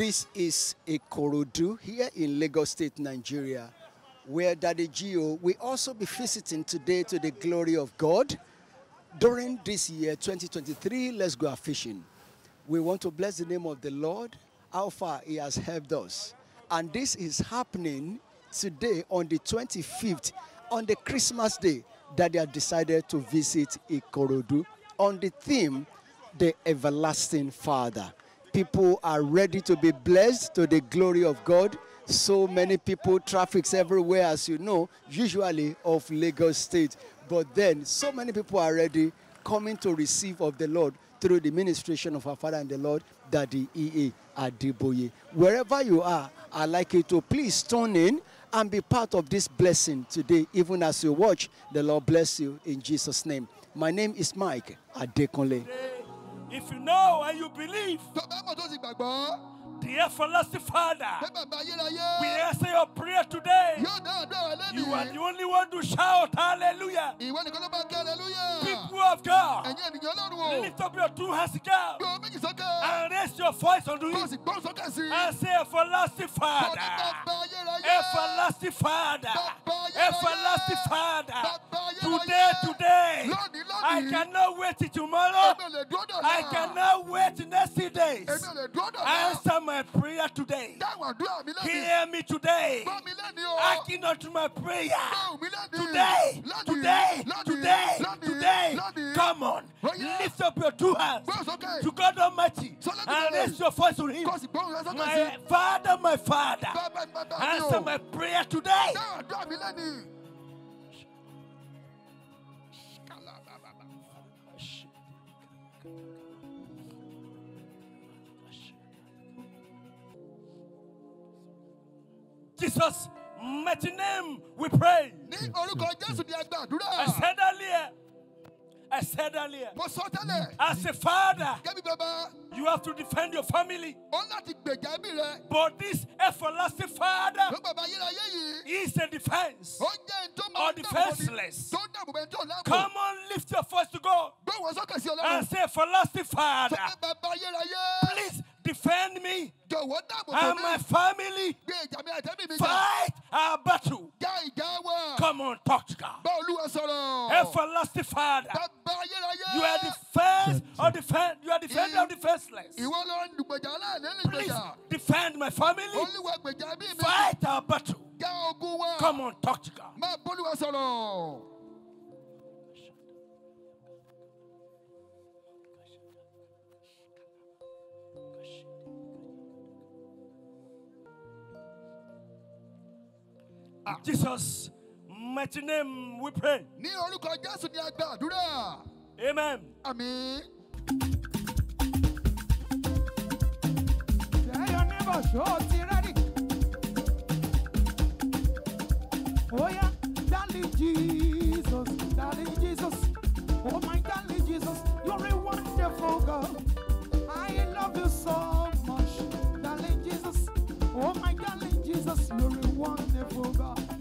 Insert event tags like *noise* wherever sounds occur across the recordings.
This is a Korodu here in Lagos State, Nigeria, where Daddy G.O. will also be visiting today to the glory of God. During this year, 2023, let's go fishing. We want to bless the name of the Lord, how far He has helped us. And this is happening today on the 25th, on the Christmas day, that they decided to visit Ikorodu on the theme, the everlasting Father. People are ready to be blessed to the glory of God. So many people, traffics everywhere, as you know, usually of Lagos State. But then, so many people are ready coming to receive of the Lord through the ministration of our Father and the Lord, Daddy E.A. Adeboye. Wherever you are, I'd like you to please tune in and be part of this blessing today, even as you watch. The Lord bless you in Jesus' name. My name is Mike Adekunle. If you know and you believe, the everlasting Father, pé bàbá ayérayé we answer your prayer today. yóò dá àdúrà rẹ You are the only one to shout hallelujah. ìwọ nìkan ló bá kí aleluya. People of God, ẹ̀yin ènìyàn ọlọ́run o. lift up your two hands together gbé o méjì sókè. and raise your voice unto him sì gbóhùn sókè sí i. and say, Everlasting kó o ní Father, everlasting Father, everlasting Father. Today, today, I cannot wait till tomorrow. èmi ò lè dúró dọ̀la. I cannot wait the next days. èmi ò lè dúró dọ̀la. Answer my prayer today. dáhùn àdúrà mi lẹ́nìí. Hear me today. gbọ́ mi lẹ́nìí o. Acting unto my prayer. gbọ́ mi lẹ́nìí. Today, today, today, today. Come on. Oh. Lift up your two hands to God Almighty and raise your voice to Him. kó o sì gbóhùn rẹ sókè sí My. Father, my Father, bàbá mi bàbá mi o. answer my prayer today. dáhùn àdúrà Jesus' mighty name we pray. ní orúkọ jésù ni a gba I said earlier, I said earlier, mo sọ tẹ́lẹ̀. as a father, you have to defend your family. ó láti gbèjà ẹbí rẹ. But this everlasting father ló bàbá ayérayé yìí. is a defense. ó jẹ́ ẹni tó Or máa ń dáàbò ní. defenseless. tó ń dáàbò bẹ́ẹ̀ tó láàbò. Come on, lift your voice to God and say, everlasting father, pé bàbá ayérayé. please defend me and my family. gbé ìjà mi àtẹ́bí mi jà. Fight our battle. já ìjà wa. Come on, talk to God. bá olúwa sọ̀rọ̀. Everlasting father, you are the first of defense. You are defender of defenseless. ìwọ ló ń dùgbẹ̀jà aláàlẹ́ ní Please defend my family. olúwa gbèjà ẹbí mi. Fight our battle. já ogun wa. Come on, talk to God. máa. Ah. Jesus' mighty name we pray. ní orúkọ jésù ni a gba àdúrà. Amen. Oh darling Jesus, darling Jesus. Oh my darling Jesus, you're a wonderful God. I love you so much, darling Jesus. Oh my darling Jesus, you're a wonderful God.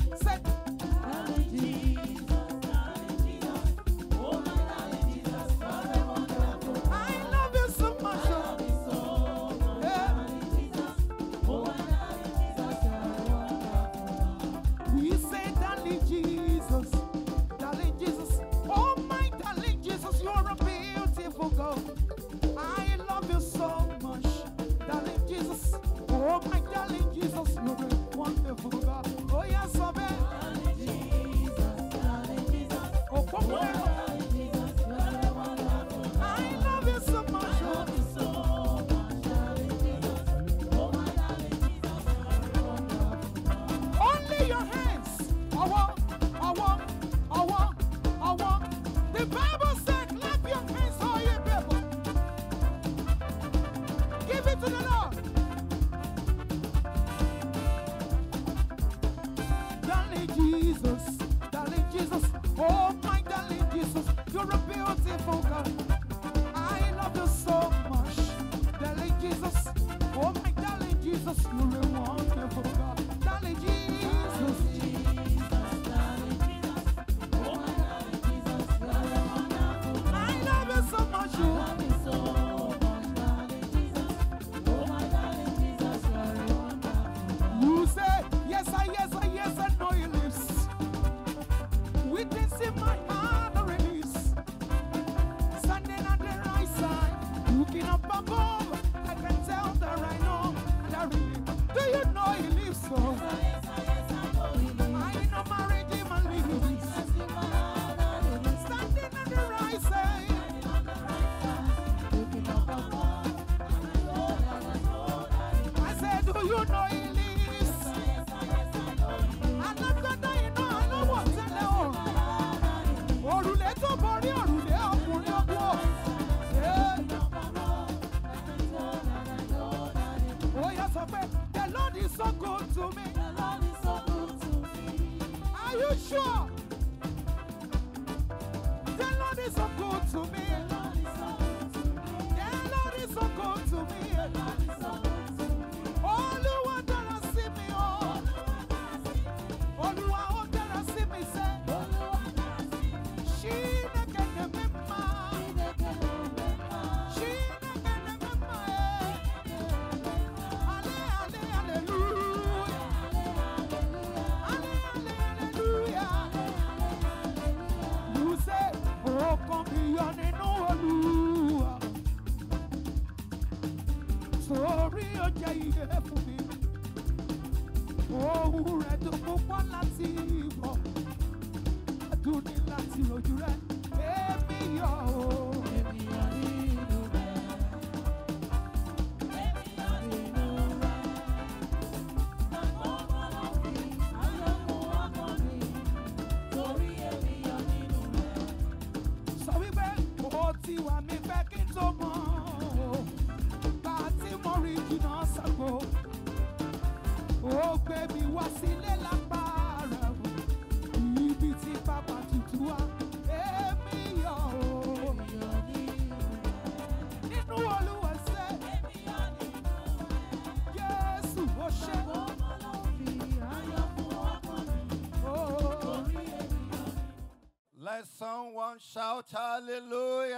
Someone shout hallelujah.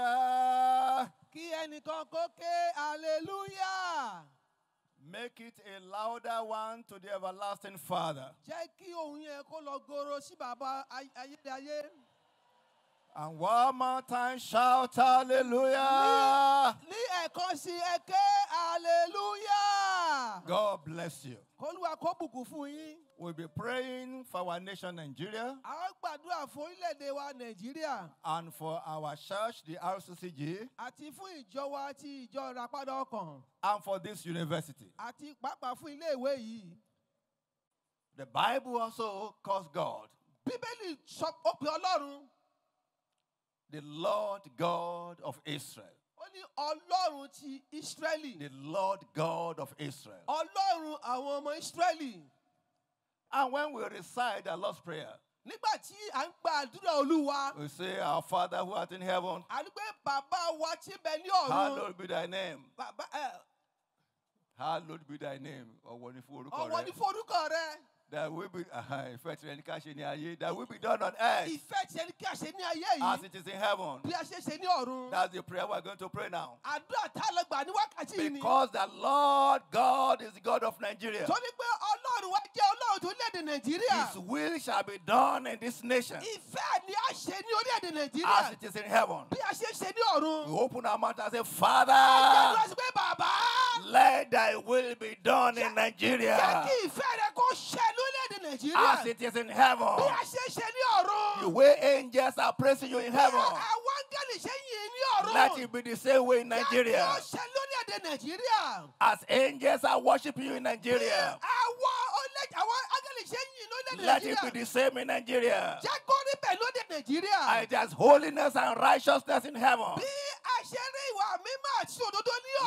Kí ẹnìkan kó ké hallelujah. Make it a louder one to the everlasting Father. Jẹ́ kí ohun yẹn kó lọ goro sí bàbá ayérayé. And one more time, shout hallelujah. Ní ẹ̀kan sí ẹ ké hallelujah. God bless you. Kólúwa kó bùkún fún yín. We'll be praying for our nation, Nigeria, A ó gbàdúrà fún orílẹ̀-èdè wa Nàìjíríà and for our church, the RCCG, àti fún ìjọ wa ti ìjọ ìràpadà ọkàn and for this university. àti pàápàá fún ilé-ìwé yìí. The Bible also calls God Bíbélì sọ ó pe Ọlọ́run. the Lord God of Israel. Ní Ọlọ́run ti Ísírẹ́lì. The Lord God of Israel. Ọlọ́run àwọn ọmọ Ísírẹ́lì. And when we recite the Lord's Prayer, Nígbà tí à ń gba àdúrà Olúwa, we say, Our Father who art in heaven, a ní pé bàbá wa ti bẹ ní ọ̀run. hallowed be thy name. Bàbá ẹ Hallowed be thy name. Ọ̀wọ̀ ni fún orúkọ ọwọ́ ní rẹ. forúkọ rẹ. That will be, uh, ìfẹ́ tirẹ̀ ní ká ṣe ní ayé. That will be done on earth Ìfẹ́ tiẹ̀ ní a ṣe ní ayé as it is in heaven. Bí a ṣe ṣe ní ọ̀run. That's the prayer we're going to pray now. Àdúrà tá a lọ gbà ní wákàtí yìí ni. Because the Lord God is the God of Nigeria. Tó ní pé Ọlọ́run wa jẹ́ Ọlọ́run tó léde Nàìjíríà. His will shall be done in this nation Ìfẹ́ ni a ṣe ní orílẹ̀-èdè as it is in heaven. Bí a ṣe ṣe ní ọ̀run. We open our mouth and say, Father, sí pé bàbá. Let thy will be done in Jẹ́ Nigeria kí ìfẹ́ rẹ kó ṣẹ lórílẹ̀-èdè Nàìjíríà. as it is in heaven. Bí a ṣe ṣe ní ọ̀run. The way angels are praising you in heaven, Àwọn áńgẹ́lì ṣe yìn ní ọ̀run. let it be the same way in Jẹ́ kí ó Nigeria. ṣe lórílẹ̀-èdè Nàìjíríà. As angels are worshiping you in Nigeria, Àwọn àwọn áńgẹ́lì ṣe yìn lórílẹ̀-èdè let it be the same in Nigeria. Jẹ́ kó rí bẹ́ẹ̀ lórílẹ̀-èdè Nàìjíríà. As holiness and righteousness in heaven, Bí a ṣe rí ìwà mímọ́ àti òdodo ní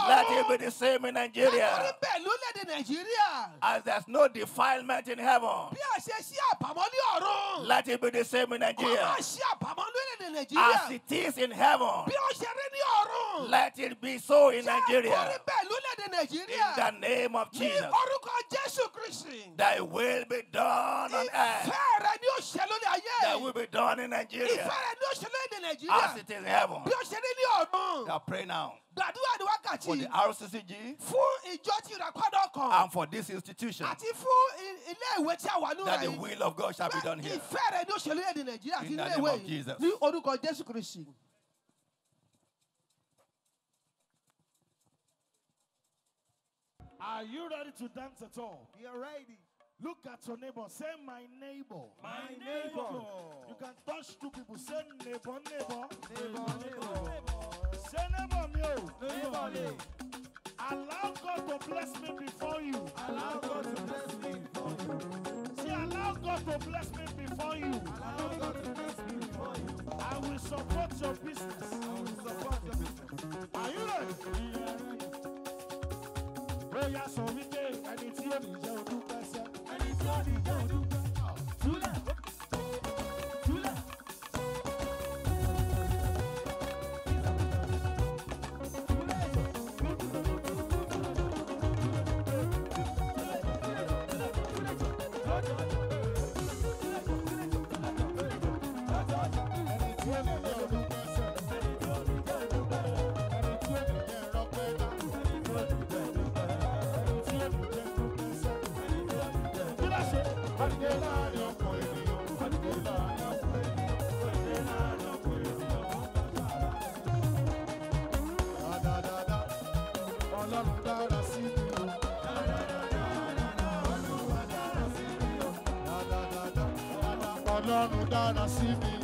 let it be the same in Jẹ́ kó rí Nigeria. bẹ́ẹ̀ lórílẹ̀-èdè Nàìjíríà. As there's no defilement in heaven, Bí a ṣe ṣí àbámọ́ ní ọ̀run. let it be the same in Nigeria. máa ṣí àbámọ́ lórílẹ̀-èdè As it is in heaven, Bí ó ṣe rí ní ọ̀run. let it be so in Nigeria. Nàìjíríà. In the name of Jesus, thy will be done on earth. Ìfẹ́ rẹ ni ó ṣe lórí ayé. That will be done in Nigeria rẹ ni ó ṣe lórí èdè as it is in heaven. Bí ó ṣe rí ní ọ̀run. Now pray now Gbàdúrà ní wákàtí for the RCCG fún ìjọ tí ìràpadà ọkàn and for this institution àti fún ilé ìwé tí a wà nínú that the will of God shall be done here. Ìfẹ́ rẹ ni ó ṣe lórí èdè Nàìjíríà àti In the ilé name ìwé of yìí. Jesus. Ní orúkọ Jésù Kristi. Are you ready to dance at all? We are ready. Look at your neighbor. Say, My neighbor. My, neighbor. You can touch two people. Say, Neighbor, neighbor. Neighbor, neighbor. neighbor. Say, Neighbor, oh. neighbor. neighbor. neighbor. Allow God to bless me before you. Allow God to bless me before you. See, allow God to bless me before you. Allow God to bless me before you. I will support your business. I will support your business. Are you ready? Yeah. bóyá sọ wípé ẹni tí ó nìyẹn ò dúpẹ́ sẹ́ ẹni tí ó nìyẹn ò dúpẹ́ túlẹ̀. ọlọ́run dára sí mi.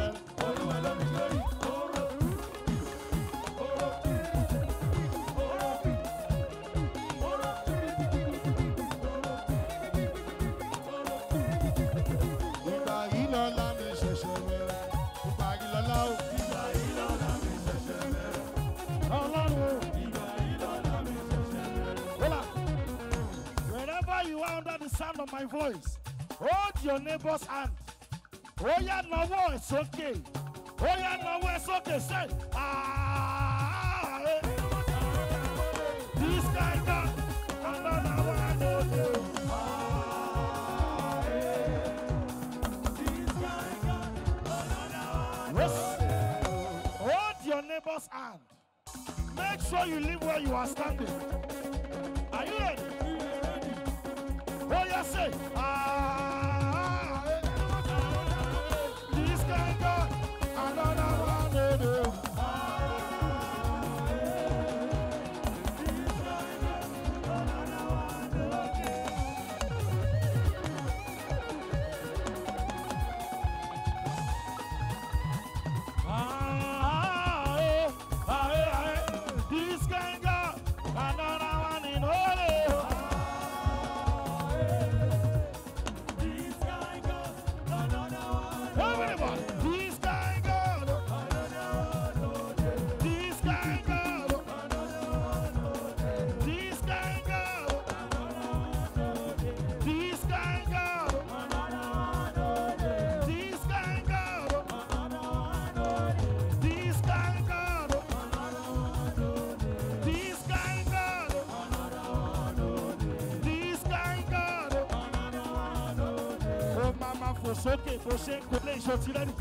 sound of my voice. Hold your neighbor's hand. Ó yá nawọ́ ẹ̀ sókè ó yá nawọ́ ẹ̀ sókè sẹ́yìn. fò sókè fò ṣe kò lè ṣọtí lẹ́nu.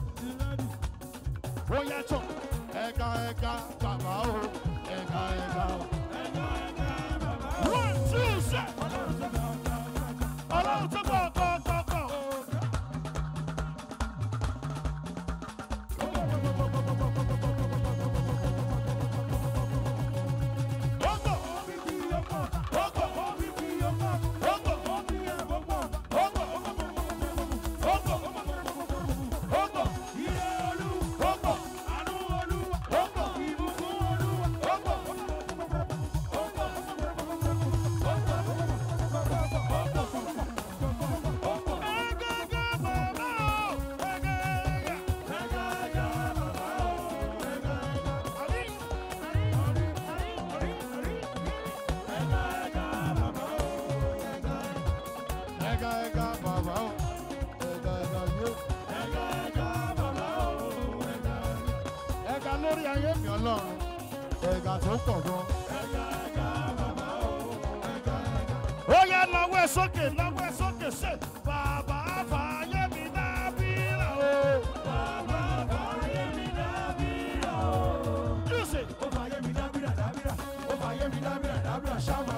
上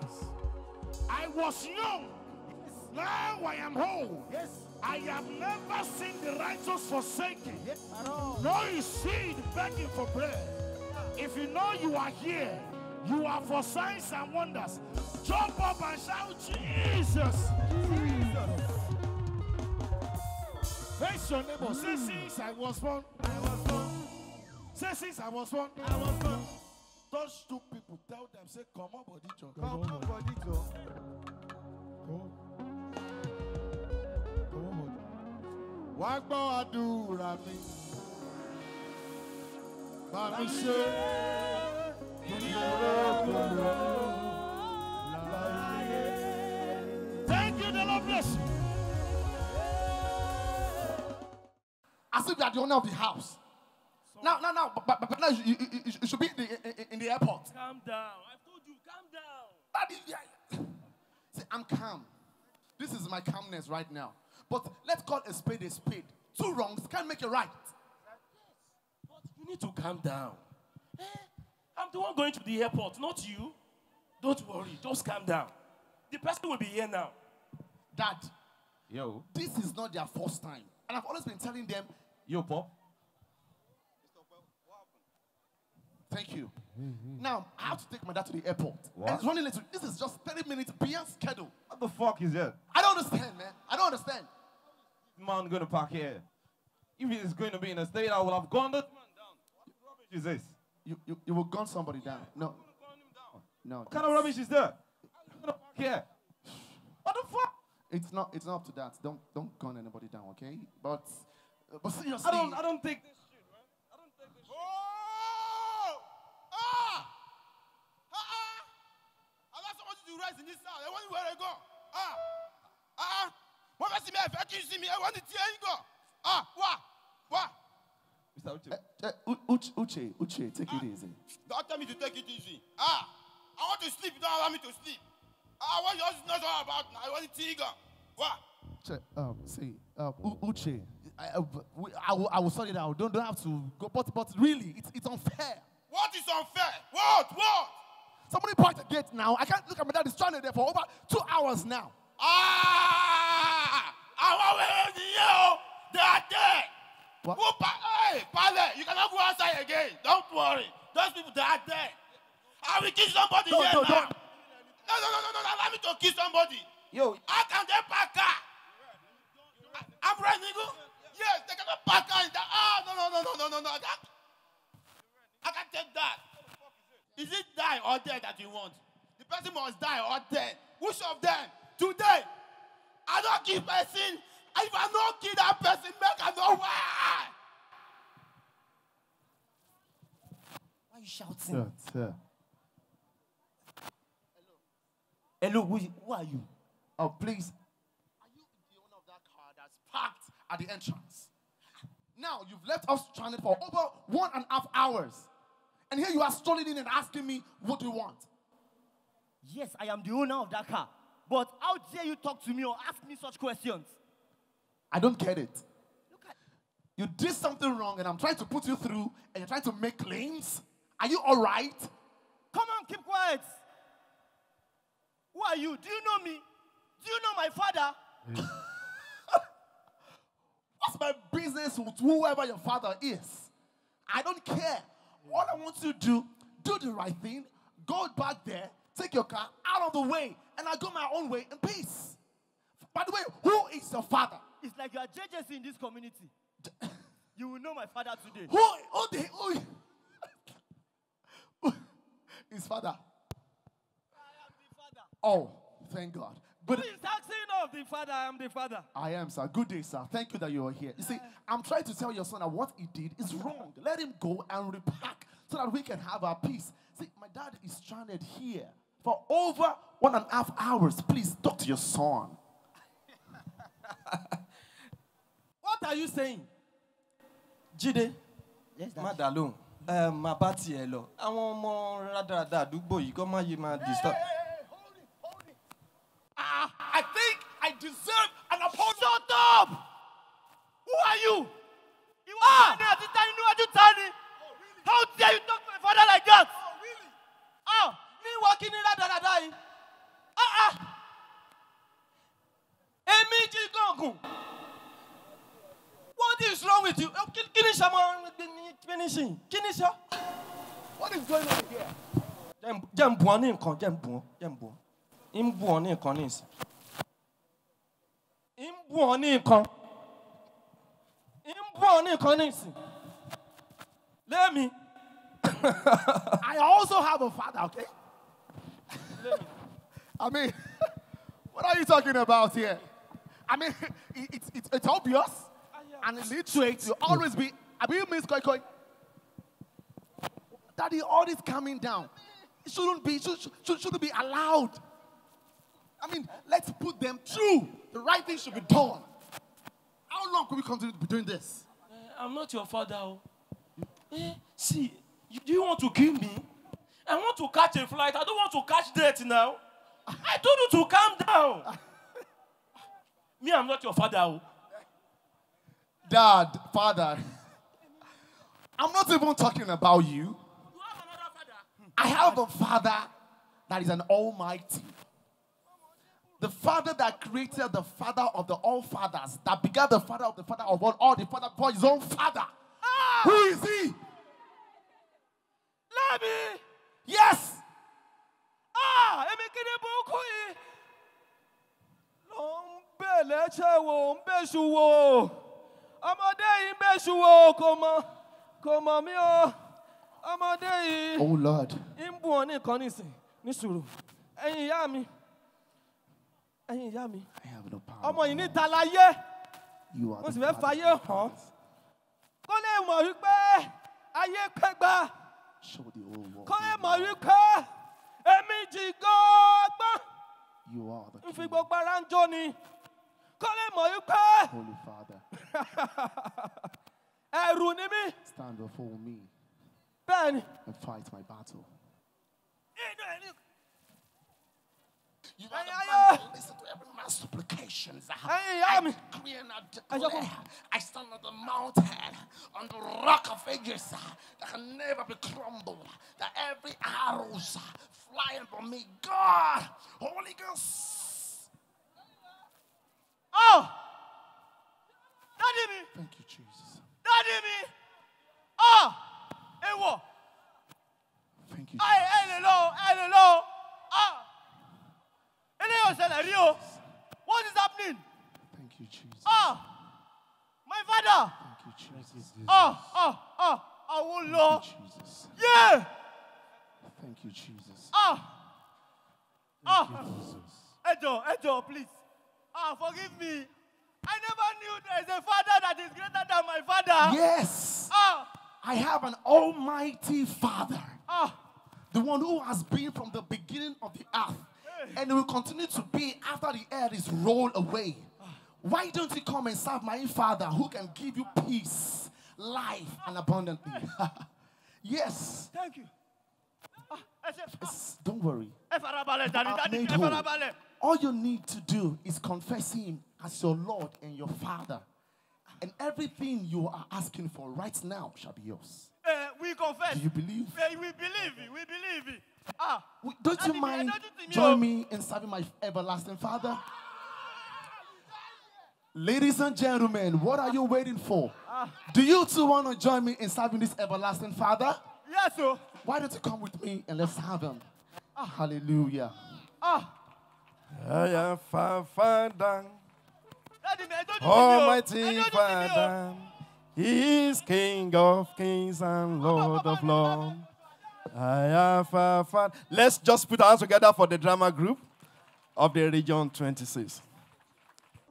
says, I was young, now I am old. Yes. I have never seen the righteous forsaken, nor his seed begging for bread. If you know you are here, you are for signs and wonders. Jump up and shout, Jesus! Face your neighbor. Say, since I was born, I was born. Say, since I was born, I was born. Touch two people. Tell them, say, come on, body John. Come on, body John. Wá gbọ́ àdúrà mi. Bá mi ṣe Thank you, the Lord bless you. As if you are the owner of the house. Now, now, now, but, but, but now you, you, you, you should be in the, in, in the airport. Calm down. I've told you, calm down. That is, yeah. See, I'm calm. This is my calmness right now. But let's call a spade a spade. Two wrongs can't make a right. But you need to calm down. Eh? I'm the one going to the airport, not you. Don't worry, just calm down. The person will be here now. Dad, Yo, this is not their first time. And I've always been telling them, yo, Pop. Thank you. Mm-hmm. Now, I have to take my dad to the airport. What? And it's running late. This is just 30 minutes beyond schedule. What the fuck is that? I don't understand, man. I don't understand. Man gonna park here. If it's going to be in a state, I will have gone that man down. What rubbish is this? You, you, you will gun somebody down. No, down. no. What kind of rubbish is that? I'm gonna park here. What the fuck? It's not. It's not up to that. Don't don't gun anybody down, okay? But uh, but seriously, I don't, I don't take this shit, man. I don't take this shit. Oh! Ah! Ah! Ah! I want to in this house. I want where I go. Ah! Ah! Wọ́n fẹ́ sinmi ẹ̀fẹ́ kí n sinmi ẹ̀ wọ́n ní tí ẹ̀yin gọ̀. Ah! Wá! Wá! Mr. Uche. Uh, uh, Uche, Uche, Uche, take it easy. Don't tell me to take it easy. Ah! I want to sleep. Don't allow me to sleep. Ah! What yours is not all about now. I want the tea gone. Wá! Che, um, see, uh, U- Uche, I, I, I, will, I will sort it out. Don't, don't have to go. But, but really, it's, it's unfair. What is unfair? What? What? Somebody parked the gate now. I can't look at my dad. He's stranded there for over two hours now. Ah! Wẹ̀rẹ̀ nìyẹn o. They are there. What? Who hey, Pale, you cannot go outside again. Don't worry. Those people, they are there. I will kill somebody Don't- here don't- now. don't. No, no, no, no, no. Allow me to kill somebody. Yo, How can they park car? I- I'm running. Yes, they cannot park car in that. Ah, no, no, no, no, no, no, no. I can't, I can't take that. Is it die or dead that you want? The person must die or dead. Which of them? Today, I don't kill person. If I don't kill that person, make I know why. Why are you shouting? Yeah, yeah. Hello, who, who are you? Oh, please. Are you the owner of that car that's parked at the entrance? Now, you've left us stranded for over one and a half hours. And here you are strolling in and asking me, what do you want? Yes, I am the owner of that car. But how dare you talk to me or ask me such questions? I don't get it. Look at You did something wrong and I'm trying to put you through and you're trying to make claims? Are you all right? Come on, keep quiet. Who are you? Do you know me? Do you know my father? *laughs* What's my business with whoever your father is? I don't care. All I want you to do, do the right thing, go back there, take your car out of the way, and I go my own way in peace. By the way, who is your father? It's like you are JJC in this community. *laughs* you will know my father today. Who, who, the, who, *laughs* his father? I am the father. Oh, thank God. Who But is asking of the father? I am the father. I am, sir. Good day, sir. Thank you that you are here. You see, I'm trying to tell your son that what he did is wrong. Let him go and repack so that we can have our peace. See, my dad is stranded here for over one and a half hours. Please talk to your son. *laughs* What are you saying? Jídé, Yes, má Daddy. dà lóhùn. Ẹ máa bá tiẹ̀ lọ. Àwọn ọmọ rádaràda àdúgbò yìí kọ́ máa yé máa disturb. Are you? You are ah! àti tani níwájú tani. How dare you talk to my father like that? Ah! Ní ìwọ kí ni rádaràda yìí? Ah ah! Èmi jí gàngùn. What is wrong with you? Eh, Kí ni ṣàmọ́ finishing? Kí ni? What is going on here? Jẹ́ ń bù ọ́ ní nǹkan, jẹ́ ń bù ọ́, jẹ́ ń bù ọ́. Ń bù ọ́ ní nǹkan ní ìsìn. Ń bù ọ́ ní nǹkan. Ń bù ọ́ ní. I also have a father, okay? I mean, *laughs* what are you talking about here? I mean, *laughs* it- it's, it's, it's obvious and illiterate to always be. I mean, Miss Koi Koi. Daddy, all this coming down. It shouldn't be, should, should, shouldn't be allowed. I mean, let's put them through. The right thing should be done. How long could we continue to be doing this? I'm not your father. oh. Eh, see, you, do you want to kill me? I want to catch a flight. I don't want to catch death now. I told you to calm down. me, I'm not your father. oh. Dad, father, I'm not even talking about you. I have a father that is an almighty. The father that created the father of the all fathers, that begat the father of the father of all, all the father for his own father. Who is he? Lẹ́mi! Yes! Ah! Èmi kí ni burúkú yìí? Ló ń wò, ń bẹ̀ṣù wò. Ọmọdé yìí ń bẹ̀ṣù wò, kò mọ̀, kò mọ̀ mí o. Ọmọdé yìí Oh Lord. ń bù ọ́ ní nǹkan nísìn, ní sùúrù. Ẹ̀yin ìyá mi, ẹ̀yin ìyá mi, I have no power. ọmọ yìí níta láyé. You are Mo the sì fẹ́ of hàn. Kó lè mọ̀ wípé ayé pẹ́gbà. Show the whole world. Kó lè you mọ̀ are- wípé èmi jì gbọ́gbọ́n. You are the ń fi King, gbogbo ara ń jó ni kó lè mọ̀ wípé Holy Father. *laughs* ẹ̀rù ni mí Stand before me bẹ́ẹ̀ ni. and fight my battle. You are the man man listen to every man's supplications. Ìyá mi. decree and I Ẹ jẹ́ kó- declare. I stand on the mountain, on the rock of ages that can never be crumbled. That every arrows flying from me, God, Holy Ghost. dádì mi Thank you, Jesus. mi ọ̀ ewọ̀ Thank you. ẹ ẹ lè lọ ẹ lè lọ ọ̀ eléyìí ò ṣẹlẹ̀ rí o what is happening Thank you, Jesus. ọ̀ my father Thank you, Jesus. ọ̀ ọ̀ ọ̀ àwọn lọ Thank you, Jesus. yé Thank you, ah. Jesus. Thank you, Jesus. ẹ jọ please ah forgive me I never knew there is a father that is greater than my father. Yes, Ah, I have an almighty Father. the one who has been from the beginning of the earth and it will continue to be after the earth is rolled away. Why don't you come and serve my Father who can give you peace, life, and abundantly? *laughs* yes. Thank you. Ah, Don't worry. ẹ farabalẹ̀ dàdí You are dàdí made whole. All you need to do is confess Him as your Lord and your Father. And everything you are asking for right now shall be yours. Eh, we confess. Do you believe? Eh, we believe. We believe. Ah, W- Don't you mind I don't think me, join oh. me in serving my everlasting Father? Ladies and gentlemen, what are you waiting for? Do you too want to join me in serving this everlasting Father? yes o. Why don't you come with me and let's have him? Hallelujah. Ah, I am fa- Father, dàdí mi ẹ dójú tì mí o. Almighty Ẹ dójú tì mí o. Father. He is King of kings and Lord of lords. Let's just put our hands together for the drama group of the region 26.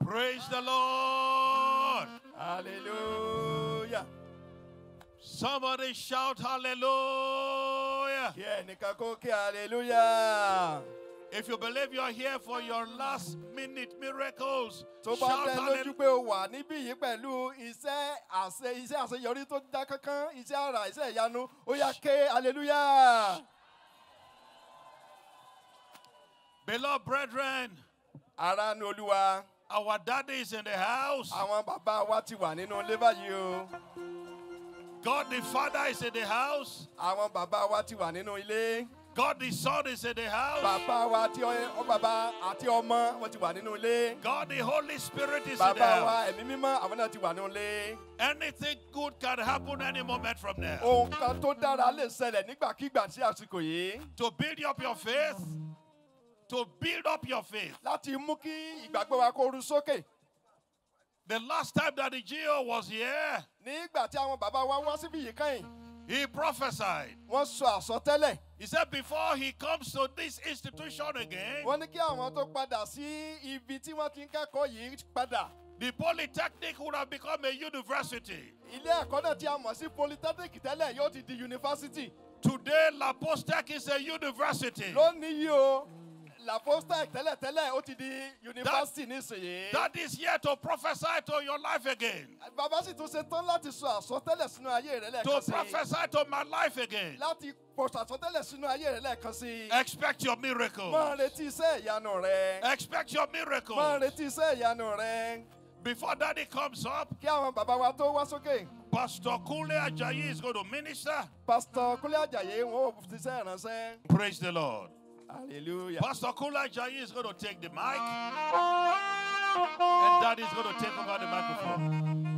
Praise the Lord. Hallelujah. Somebody shout hallelujah. Hallelujah. If you believe you're here for your last minute miracles, tó bá shout dẹ lójú hallelujah. pé o wà níbí yìí pẹ̀lú iṣẹ́ àṣẹ iṣẹ́ àṣeyọrí tó dá kankan iṣẹ́ àrà iṣẹ́ ìyanu ó yá ké hallelujah. Beloved brethren, ara nu olúwa our daddy is in the house. àwọn bàbá wa ti wà nínú ilé báyìí o God the Father is in the house. àwọn bàbá wa ti wà nínú ilé God the Son is in the house. bàbá wa àti bàbá àti ọmọ wọn ti wà nínú ilé God the Holy Spirit is in the bàbá wa house. ẹ̀mí mímọ́ àwọn náà ti wà nínú ilé Anything good can happen any moment from now. ohun kan tó dára lè ṣẹlẹ̀ nígbàkigbà sí àsìkò yìí To build up your faith, to build up your faith. láti mú kí ìgbàgbọ́ wa kó ru sókè. The last time that the G.O. was here, nígbà tí àwọn bàbá wa wá síbí yìí kẹ́yìn he prophesied. wọ́n sọ àsọtẹ́lẹ̀ He said, before he comes to this institution again, wọ́n ní kí àwọn tó padà sí ibi tí wọ́n ti ń kẹ́kọ̀ọ́ yìí padà the Polytechnic would have become a university. ilé ẹ̀kọ́ náà tí a mọ̀ sí polytechnic tẹ́lẹ̀ yóò ti di yunifásitì Today, La Postec is a university. lónìí yìí o lafostec tẹ́lẹ̀ tẹ́lẹ̀ ó ti di yunifásitì nísìnyí. That is here to prophesy to your life again, bàbá sì tún ṣe tán láti sọ àsọtẹ́lẹ̀ sínú ayé rẹ̀ to lẹ́ẹ̀kan sí i prophesy to my life again. láti pọ̀ṣọ̀ àsọtẹ́lẹ̀ sínú ayé rẹ̀ lẹ́ẹ̀kan sí. Expect your miracle. máa retí iṣẹ́ ìyanu rẹ̀ Expect your miracle. máa retí iṣẹ́ ìyanu rẹ̀ Before daddy comes up, kí àwọn bàbá wa tó wá sókè. Pastor Kunle Ajayi is going to minister. pásítọ̀ kúnlé àjàyè wọn ò ti ṣe ìránṣẹ́. Praise the Lord. Hallelujah. Pastor Kunle Ajayi is going to take the mic, *laughs* and daddy is going to take over the microphone.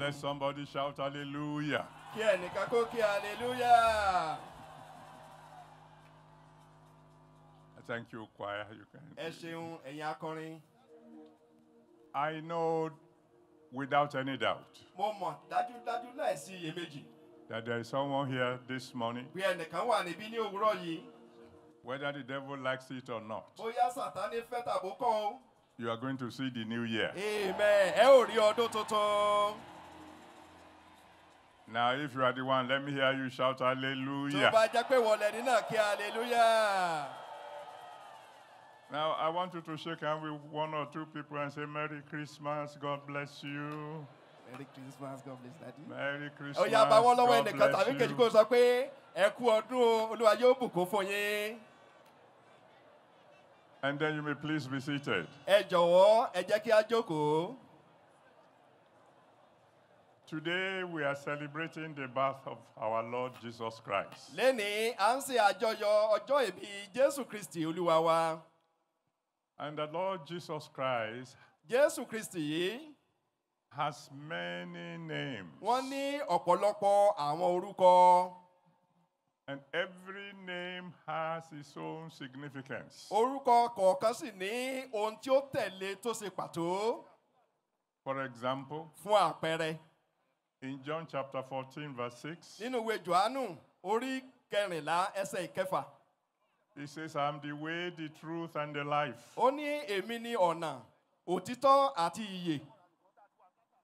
Let somebody shout hallelujah. Kí ẹnìkan kó kí hallelujah. Thank you, choir. You Ẹ can. ṣeun ẹ̀yin akọrin. I know without any doubt Mo mọ̀ dájúdájú láìsí iyèméjì that there is someone here this morning, pé ẹnìkan wà níbí ní òwúrọ̀ yìí. whether the devil likes it or not. Bóyá Sàtánì fẹ́ tàbó kọ́ o. You are going to see the new year. Amen. Ẹ ò rí ọdún tuntun. Now, if you are the one, let me hear you shout hallelujah. bá jẹ́ pé wọlé ní náà kí hallelujah. Now, I want you to shake hands with one or two people and say, Merry Christmas, God bless you. Merry Christmas, God bless daddy. Merry Christmas, yá bá wọ́n lọ́wọ́ ẹnìkan tàbí kejì kó you. sọ pé ẹ kú ọdún o, Olúwa yóò bùkún fún yín. And then you may please be seated. Ẹ jọ̀wọ́ ẹ jẹ́ kí á jókòó. Today, we are celebrating the birth of our Lord Jesus Christ. Lénìí, à ń ṣe àjọyọ̀ ọjọ́ ìbí Jésù Kristì Olúwa wa. And the Lord Jesus Christ Jésù Kristì yìí, has many names. wọ́n ní ọ̀pọ̀lọpọ̀ àwọn orúkọ. And every name has its own significance. Orúkọ kọ̀ọ̀kan sì ní ohun tí ó tẹ̀lé tó ṣe pàtó. For example, Fún àpẹẹrẹ, in John chapter 14, verse 6, nínú ìwé Jòhánù, orí kẹrìnlá ẹsẹ̀ ìkẹfà. he says, I am the way, the truth, and the life. Ó ní èmi ní ọ̀nà, òtítọ́ àti ìyè.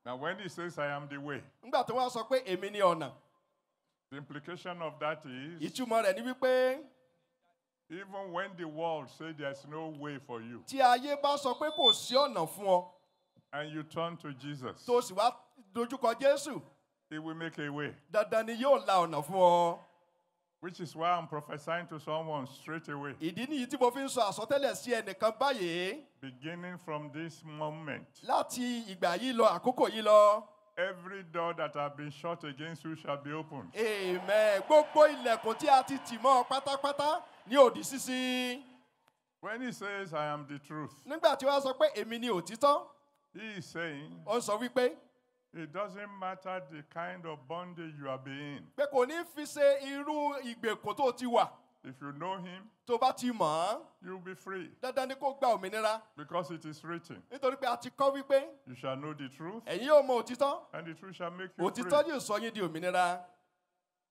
Now, when he says, I am the way, Nígbà tó wá sọ pé èmi ní ọ̀nà, the implication of that is ìtumọ̀ rẹ̀ ni wípé even when the world says there's no way for you, tí ayé bá sọ pé kò sí ọ̀nà fún ọ, and you turn to Jesus, tó sì wá dojúkọ Jésù, he will make a way. dandan ni yóò la ọ̀nà fún ọ. Which is why I'm prophesying to someone straight away. Ìdí nìyí tí mo fi ń sọ àsọtẹ́lẹ̀ sí ẹnìkan báyìí Beginning from this moment, láti ìgbà yìí lọ àkókò yìí lọ. every door that has been shut against you shall be opened. Amen. Gbogbo ilẹ̀kùn tí a ti tì mọ́ pátápátá ní òdì sísí. When he says, I am the truth, Nígbà tí wọ́n sọ pé èmi ni òtítọ́, he is saying, ó ń sọ wípé it doesn't matter the kind of bondage you are being. pé kò ní fi ṣe irú ìgbèkùn tó ti wà If you know him, tó bá ti mọ̀ ọ́n. you'll be free Dandan ni kó gba òmìnira because it is written, nítorí pé a ti kọ́ wípé You shall know the truth, ẹ̀yin yóò mọ òtítọ́, and the truth shall make you òtítọ́ yóò sọ yín di òmìnira.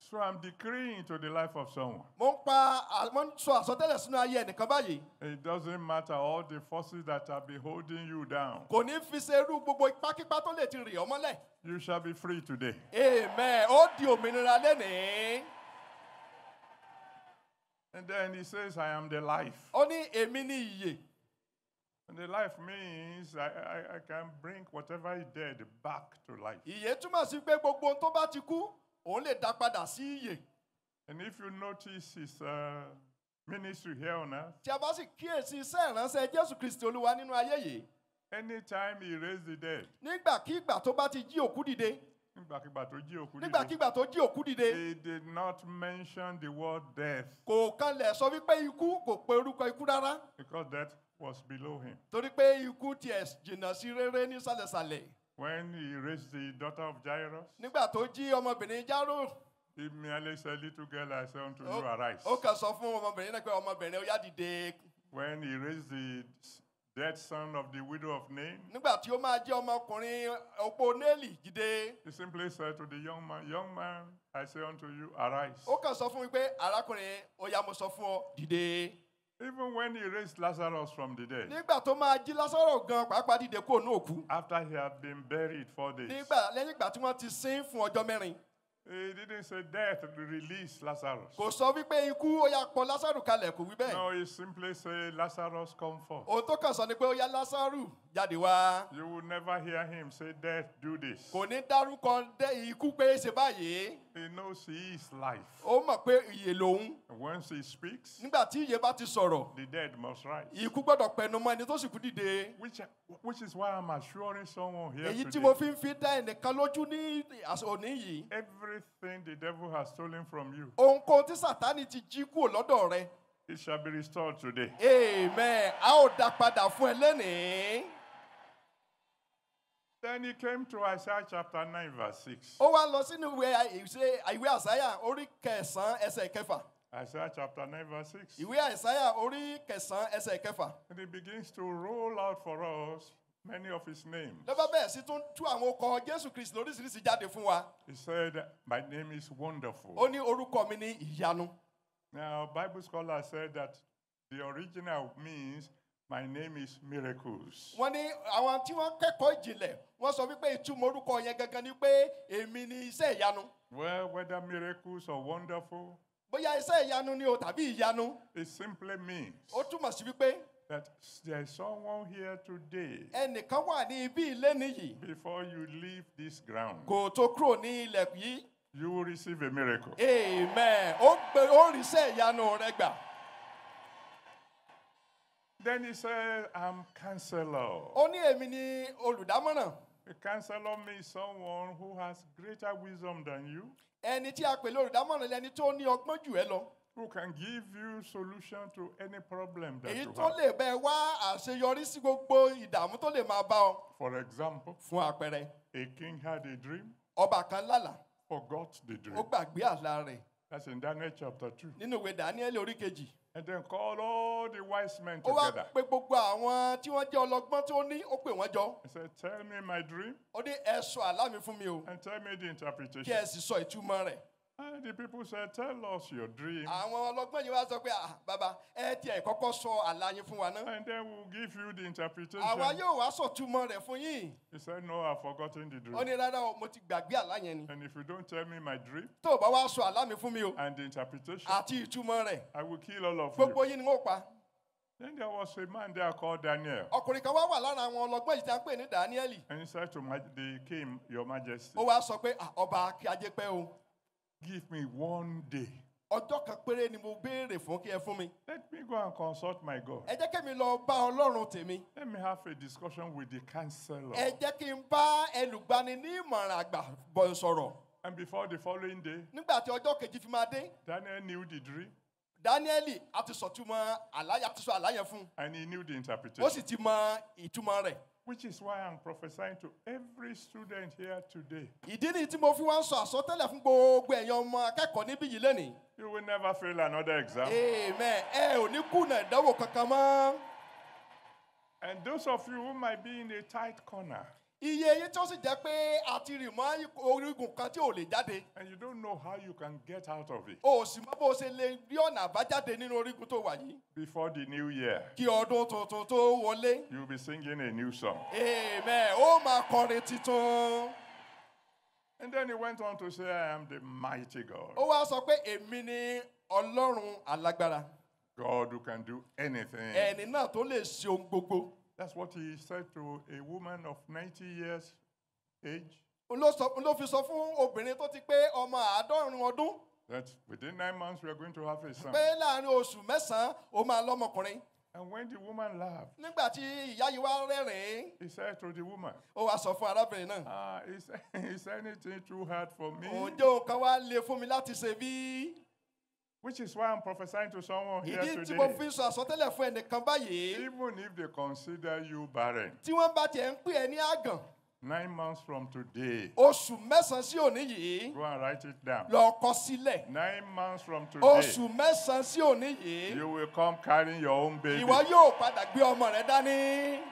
So I'm decreeing into the life of someone. Mo ń pa mo ń sọ àsọtẹ́lẹ̀ sínú ayé ẹnìkan báyìí. It doesn't matter all the forces that have been holding you down. Kò ní fi ṣe irú gbogbo ipákípá tó lè ti rì ọ́ mọ́lẹ̀. You shall be free today. Amen. Ó di òmìnira lénìí. And then he says, I am the life. Ó ní èmi ní ìyè. And the life means I, I, I can bring whatever is dead back to life. Ìyè túmọ̀ sí pé gbogbo ohun tó bá ti kú, òun lè dá padà sí ìyè. And if you notice his uh, ministry here on earth, Tí a bá sì kíyèsí iṣẹ́ ìránṣẹ́ Jésù Kristi Olúwa nínú ayé yìí, anytime he raised the dead, nígbàkígbà tó bá ti jí òkú dìde, nígbàkigbà tó jí òkú dìde, nígbàkígbà tó jí òkú dìde, he did not mention the word death kò kanlẹ̀ sọ wípé ikú kò pe orúkọ ikú rárá. because death was below him. torí pé ikú tiẹ̀ jìnnà sí rere ní sàlẹ̀sàlẹ̀. When he raised the daughter of Jairus, nígbà tó jí ọmọbìnrin járó he merely said, Little girl, I say unto you, arise. ó kàn sọ fún ọmọbìnrin náà pé ọmọbìnrin ó yá dìde. When he raised the dead son of the widow of Nain, nígbà tí ó máa jẹ́ ọmọkùnrin opó nélì dìde. he simply said to the young man, Young man, I say unto you, arise. ó kàn sọ fún mi pé arákùnrin ó yá mo sọ fún ọ dìde. Even when he raised Lazarus from the dead, nígbà tó máa jí lásọ̀rọ̀ gan pàápàá dìde kúrò ní òkú. after he had been buried four days, nígbà lẹ́yìn ìgbà tí wọ́n ti sin fún ọjọ́ mẹ́rin. He didn't say death release Lazarus. kò sọ wípé ikú ó yá pọ lásàrù kalẹ̀ kò wí bẹ́ẹ̀. No, he simply said, Lazarus, come forth. ohun tó kàn sọ ni pé ó yá lásàrù jáde wá. You will never hear him say, Death, do this. kò ní dárúkọ dé ikú pé ṣe báyìí. He knows he is life. ó mọ̀ pé ìyè lòun. Once he speaks, nígbà tí ìyè bá ti sọ̀rọ̀ the dead must rise. ikú gbọ́dọ̀ pẹnu mọ́ ẹni tó sì kú dìde. Which, which is why I'm assuring someone here èyí tí today. mo fi ń fi dá ẹnìkan lójú ní òní yìí. Everything the devil has stolen from you, ohunkóhun tí sàtánì ti jí kúrò lọ́dọ̀ rẹ. it shall be restored today. amen a ó dá padà fún ẹ. Then he came to Isaiah chapter 9, verse 6. ó wá lọ sínú ìwé ìwé àsáyà orí kẹsàn-án ẹsẹ̀ kẹfà Isaiah chapter 9, verse 6. ìwé àsáyà orí kẹsàn-án ẹsẹ̀ kẹfà And he begins to roll out for us many of his names. ló bá bẹ̀rẹ̀ sí tún tú àwọn ọkọ̀ jésù kristi lóríṣiríṣi jáde fún wa He said, My name is wonderful. ó ní orúkọ mi ní ìyanu Now, Bible scholars said that the original means, My name is miracles. wọ́n ní àwọn tí wọ́n kẹ́kọ̀ọ́ ìjìnlẹ̀ wọ́n sọ wípé ìtumọ̀ orúkọ yẹn gangan ni pé èmi ni iṣẹ́ ìyanu Well, whether miracles or wonderful, bóyá iṣẹ́ ìyanu ni o tàbí ìyanu it simply means ó túmọ̀ sí wípé that there is someone here today ẹnìkan wà ní ibi ilé nìyí before you leave this ground. kò tó kúrò ní ilẹ̀ yìí You will receive a miracle. amen. Ó gbé ó rí iṣẹ́ ìyanu rẹ gbà Then he said, I'm counselor. ó ní èmi ni olùdámọ̀ràn. A counselor means someone who has greater wisdom than you, ẹni tí a pè lẹni tó ní ọgbọ́n jù ẹ lọ who can give you solution to any problem that èyí you tó have. lè bẹ wá àṣeyọrí sí gbogbo ìdààmú tó lè máa bá ọ For example, fún àpẹẹrẹ a king had a dream, ọba kan forgot the dream. ó gbàgbé àlá rẹ̀ That's in Daniel chapter 2. nínú ìwé daniel orí kejì And then call all the wise men ó wá together. pe gbogbo àwọn tí wọ́n jẹ́ ọlọ́gbọ́n tó ní ó pè wọ́n jọ He said, Tell me my dream ó ní ẹ sọ àlá mi fún mi o and tell me the kí ẹ interpretation. sì sọ ìtumọ̀ rẹ̀ And the people said, Tell us your dream, àwọn ọlọ́gbọ́n yìí wá sọ pé "Ah, bàbá ẹ tiẹ̀ kọ́kọ́ sọ àlá yín fún wa náà and then we'll give you the interpretation. àwa yóò wá sọ ìtumọ̀ rẹ̀ fún yín He said, No, I've forgotten the ó dream. ní rárá o mo ti gbàgbé àlá yẹn ni And if you don't tell me my dream tó o bá wá sọ àlá mi fún mi o and the interpretation, àti ìtumọ̀ rẹ̀ I will kill all of gbogbo you. yín ni wọ́n pa Then there was a man there called Daniel. ọkùnrin kan wá wà lára àwọn ọlọ́gbọ́n yìí tí a ń pè ní daniel And he said to my, the king, Your Majesty, ó wá sọ pé "Ah, ọba kí ajé pẹ́ o give me one day. ọjọ́ kan péré ni mo béèrè fún kí ẹ fún mi Let me go and consult my God. ẹ jẹ́ kí mi lọ bá ọlọ́run tèmi Let me have a discussion with the counselor. ẹ jẹ́ kí n bá ẹlùgbani ní ìmọ̀ràn àgbà bọ̀ sọ̀rọ̀ And before the following day, nígbà tí ọjọ́ kejì fi máa dé Daniel knew the dream daniel a ti sọ̀túmọ̀ àlàyé a ti sọ àlàyé fún and he knew the ó interpretation. sì ti mọ ìtumọ̀ rẹ̀ Which is why I'm prophesying to every student here today. ìdí nìyí tí mo fi wá ń sọ àsọtẹ́lẹ̀ fún gbogbo ẹ̀yàn ọmọ akẹ́kọ̀ọ́ níbí yìí lónìí You will never fail another exam. amen ẹ ò ní kùnà ìdánwò kankan mọ́ And those of you who might be in a tight corner iye yín tí ó sì jẹ́ pé àti rì mọ́ orígun kan tí ò lè jáde. And you don't know how you can get out of it. O sì mọ bó ṣe lè rí ọ̀nà àbájáde nínú orígun tó wà yìí. Before the new year, kí ọdún tuntun tó wọlé. You'll be singing a new song. amen. Ó máa kọrin tuntun And then he went on to say, I am the mighty God, ó wá sọ pé èmi ni ọlọ́run alágbára. God who can do anything. ẹni náà tó lè ṣe ohun gbogbo That's what he said to a woman of 90 years age. Ló sọ- n ló fi sọ fún obìnrin tó ti pé ọmọ àádọ́rin ọdún That within nine months we are going to have a son. pé láàrin oṣù mẹ́sàn-án ó máa lọ́mọkùnrin And when the woman laughed, nígbà tí ìyá yìí wá rẹ́rìn-ín he said to the woman, ó wá sọ fún arábìnrin náà Ah, is, *laughs* is anything too hard for me? òun òun kan wá le fún mi láti ṣe bí Which is why I'm prophesying to someone here ìdí tí mo today. fi sọ àsọtẹ́lẹ̀ fún ẹnìkan báyìí. Even if they consider you barren, tí wọ́n bá tiẹ̀ ń pè ẹ́ ní àgàn. Nine months from today, oṣù mẹ́sàn-án sí òní yìí. Go and write it down. lọ kọ sílẹ̀. Nine months from today, oṣù mẹ́sàn-án sí òní yìí. You will come carrying your own baby. ìwọ yóò padà gbé ọmọ rẹ dání.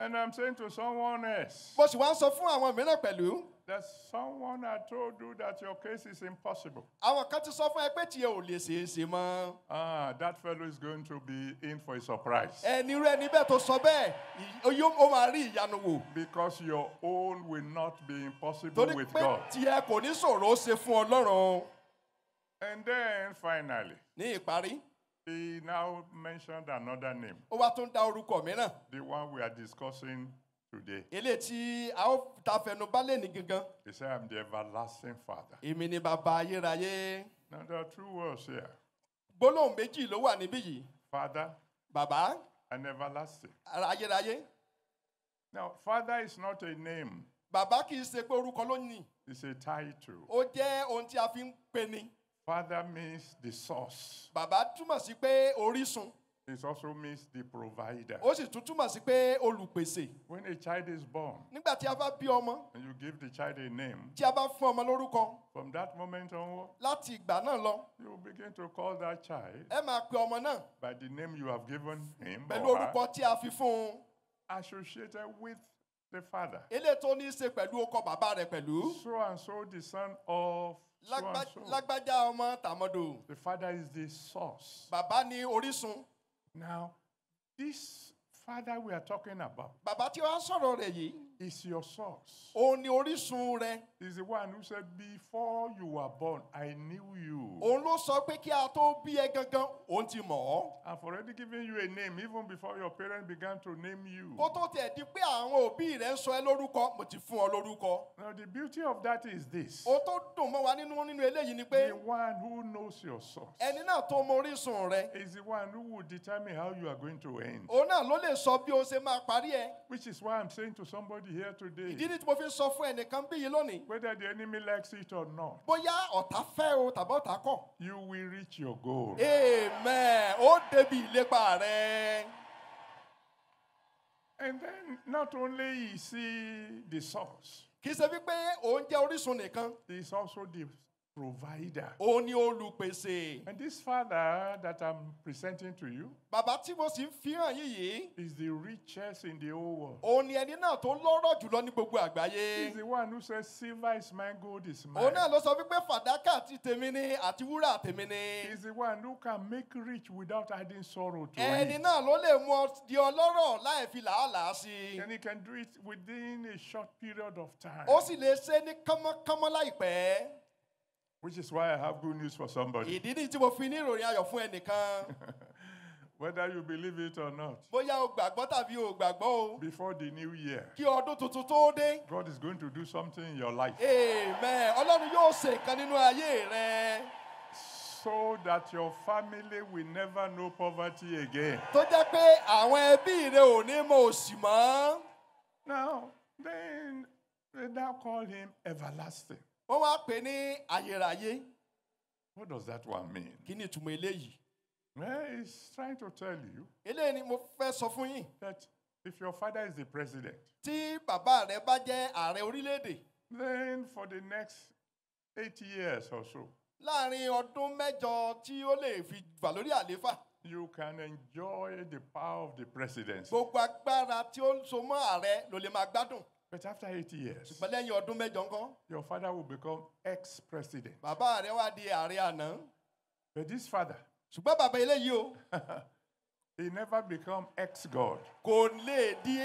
And I'm saying to someone else. Mo sì wá ń sọ fún àwọn mìíràn pẹ̀lú that someone had told you that your case is impossible. àwọn kan ti sọ fún ẹ pé tiẹ̀ ò lè ṣeé ṣe mọ́. Ah, that fellow is going to be in for a surprise. ẹni rẹ níbẹ̀ tó sọ bẹ́ẹ̀ ì- yó- ó máa rí ìyanu wò. Because your own will not be impossible torí with pé God. tiẹ̀ kò ní ṣòro ṣe fún ọlọ́run. And then finally, ní ìparí he now mentioned another name, ó wá tún dá orúkọ mìíràn the one we are discussing today. tí a ó ta fẹnu bá lè ní gangan. He said, I'm the everlasting Father. èmi ni bàbá ayérayé. Now, there are two words here gbólóhùn méjì ló wà níbí yìí Father bàbá and everlasting. ayérayé. Now, Father is not a name, bàbá kì í ṣe pé orúkọ ló ní it's a title. ó jẹ́ ohun tí a fi ń pe ni. Father means the source. bàbá túmọ̀ sí pé orísun It also means the provider. ó sì tún túmọ̀ sí pé olùpèsè When a child is born nígbà tí a bá bí ọmọ and you give the child a name, tí a bá fún ọmọ lórúkọ from that moment onward, láti ìgbà náà lọ you begin to call that child ẹ máa pe ọmọ náà by the name you have given him pẹ̀lú orúkọ tí a fi fún un associated with the father. eléyìí tó ní í ṣe pẹ̀lú ọkọ bàbá rẹ̀ pẹ̀lú So and so, the son of so and so. lágbájá ọmọ tàmọ́dò The father is the source. bàbá ní orísun Now, this father we are talking about bàbá tí wọ́n á sọ̀rọ̀ rẹ̀ yìí is your source. òun orísun rẹ̀ He's the one who said, Before you were born, I knew you. òun ló sọ pé kí a tó bí ẹ gangan òun ti mọ̀ ọ́ I've already given you a name even before your parents began to name you. kó tó tiẹ̀ di pé àwọn òbí rẹ̀ ń sọ ẹ lórúkọ mo ti fún ọ lórúkọ Now, the beauty of that is this ohun tó dùn mọ́ wa nínú nínú eléyìí ni pé the one who knows your source ẹni náà tó mọ orísun rẹ̀ is the one who will determine how you are going to end. òun náà ló lè sọ bí o ṣe máa parí ẹ Which is why I'm saying to somebody here today. Ìdí ni tí mo fi sọ fún ẹnìkan bí yìí lónìí. Whether the enemy likes it or not, bóyá ọ̀tá fẹ́ o tàbí ọ̀tá kọ̀. You will reach your goal. amen. Ó débi ìlépa rẹ̀. And then not only is he the source, kì í ṣe wípé òun jẹ́ orísun nìkan. He's also the provider. ni olùpèsè And this father that I'm presenting to you bàbá tí mo sì ń fi hàn yín yìí is the richest in the whole world. ni ẹni náà tó lọ́rọ̀ jùlọ ní gbogbo àgbáyé He's the one who says, Silver is mine, gold is mine. òun náà ló sọ wípé fàdákà ti tèmi ni àti wúrà tèmi ni He's the one who can make rich without adding sorrow to ẹni it. náà ló lè mú ọ di ọlọ́rọ̀ láì fi làálàá sí i And he can do it within a short period of time. ó sì lè ṣe ní kánmọ́kánmọ́ láìpẹ́ Which is why I have good news for somebody. ìdí tí mo fi ní ìròyìn ayọ̀ fún ẹnìkan. *laughs* Whether you believe it or not, bóyá o gbàgbọ́ tàbí o gbàgbọ́ o. Before the new year, kí ọdún tuntun tó dé. God is going to do something in your life. Amen. Ọlọ́run yóò ṣe nǹkan nínú ayé rẹ. So that your family will never know poverty again. tó jẹ́ pé àwọn ẹbí rẹ ò ní mọ òṣì mọ́. Now, then they now call him everlasting. Wọ́n wá pè ní ayérayé What does that one mean? kí ni ìtumọ̀ eléyìí Well, he's trying to tell you eléyìí ni mo fẹ́ sọ fún yín that if your father is the president, tí bàbá rẹ bá jẹ́ ààrẹ orílẹ̀-èdè then for the next 80 years or so, láàárín ọdún mẹ́jọ tí ó lè fi wà lórí àlééfà you can enjoy the power of the presidency. gbogbo agbára tí ó so mọ́ ààrẹ ló lè máa gbádùn But after 80 years, ṣùgbọ́n lẹ́yìn ọdún mẹ́jọ ńkọ́? your father will become ex president. bàbá rẹ wá di ààrẹ àná. But this father, ṣùgbọ́n bàbá eléyìí o *laughs* he never become ex God. kò lè di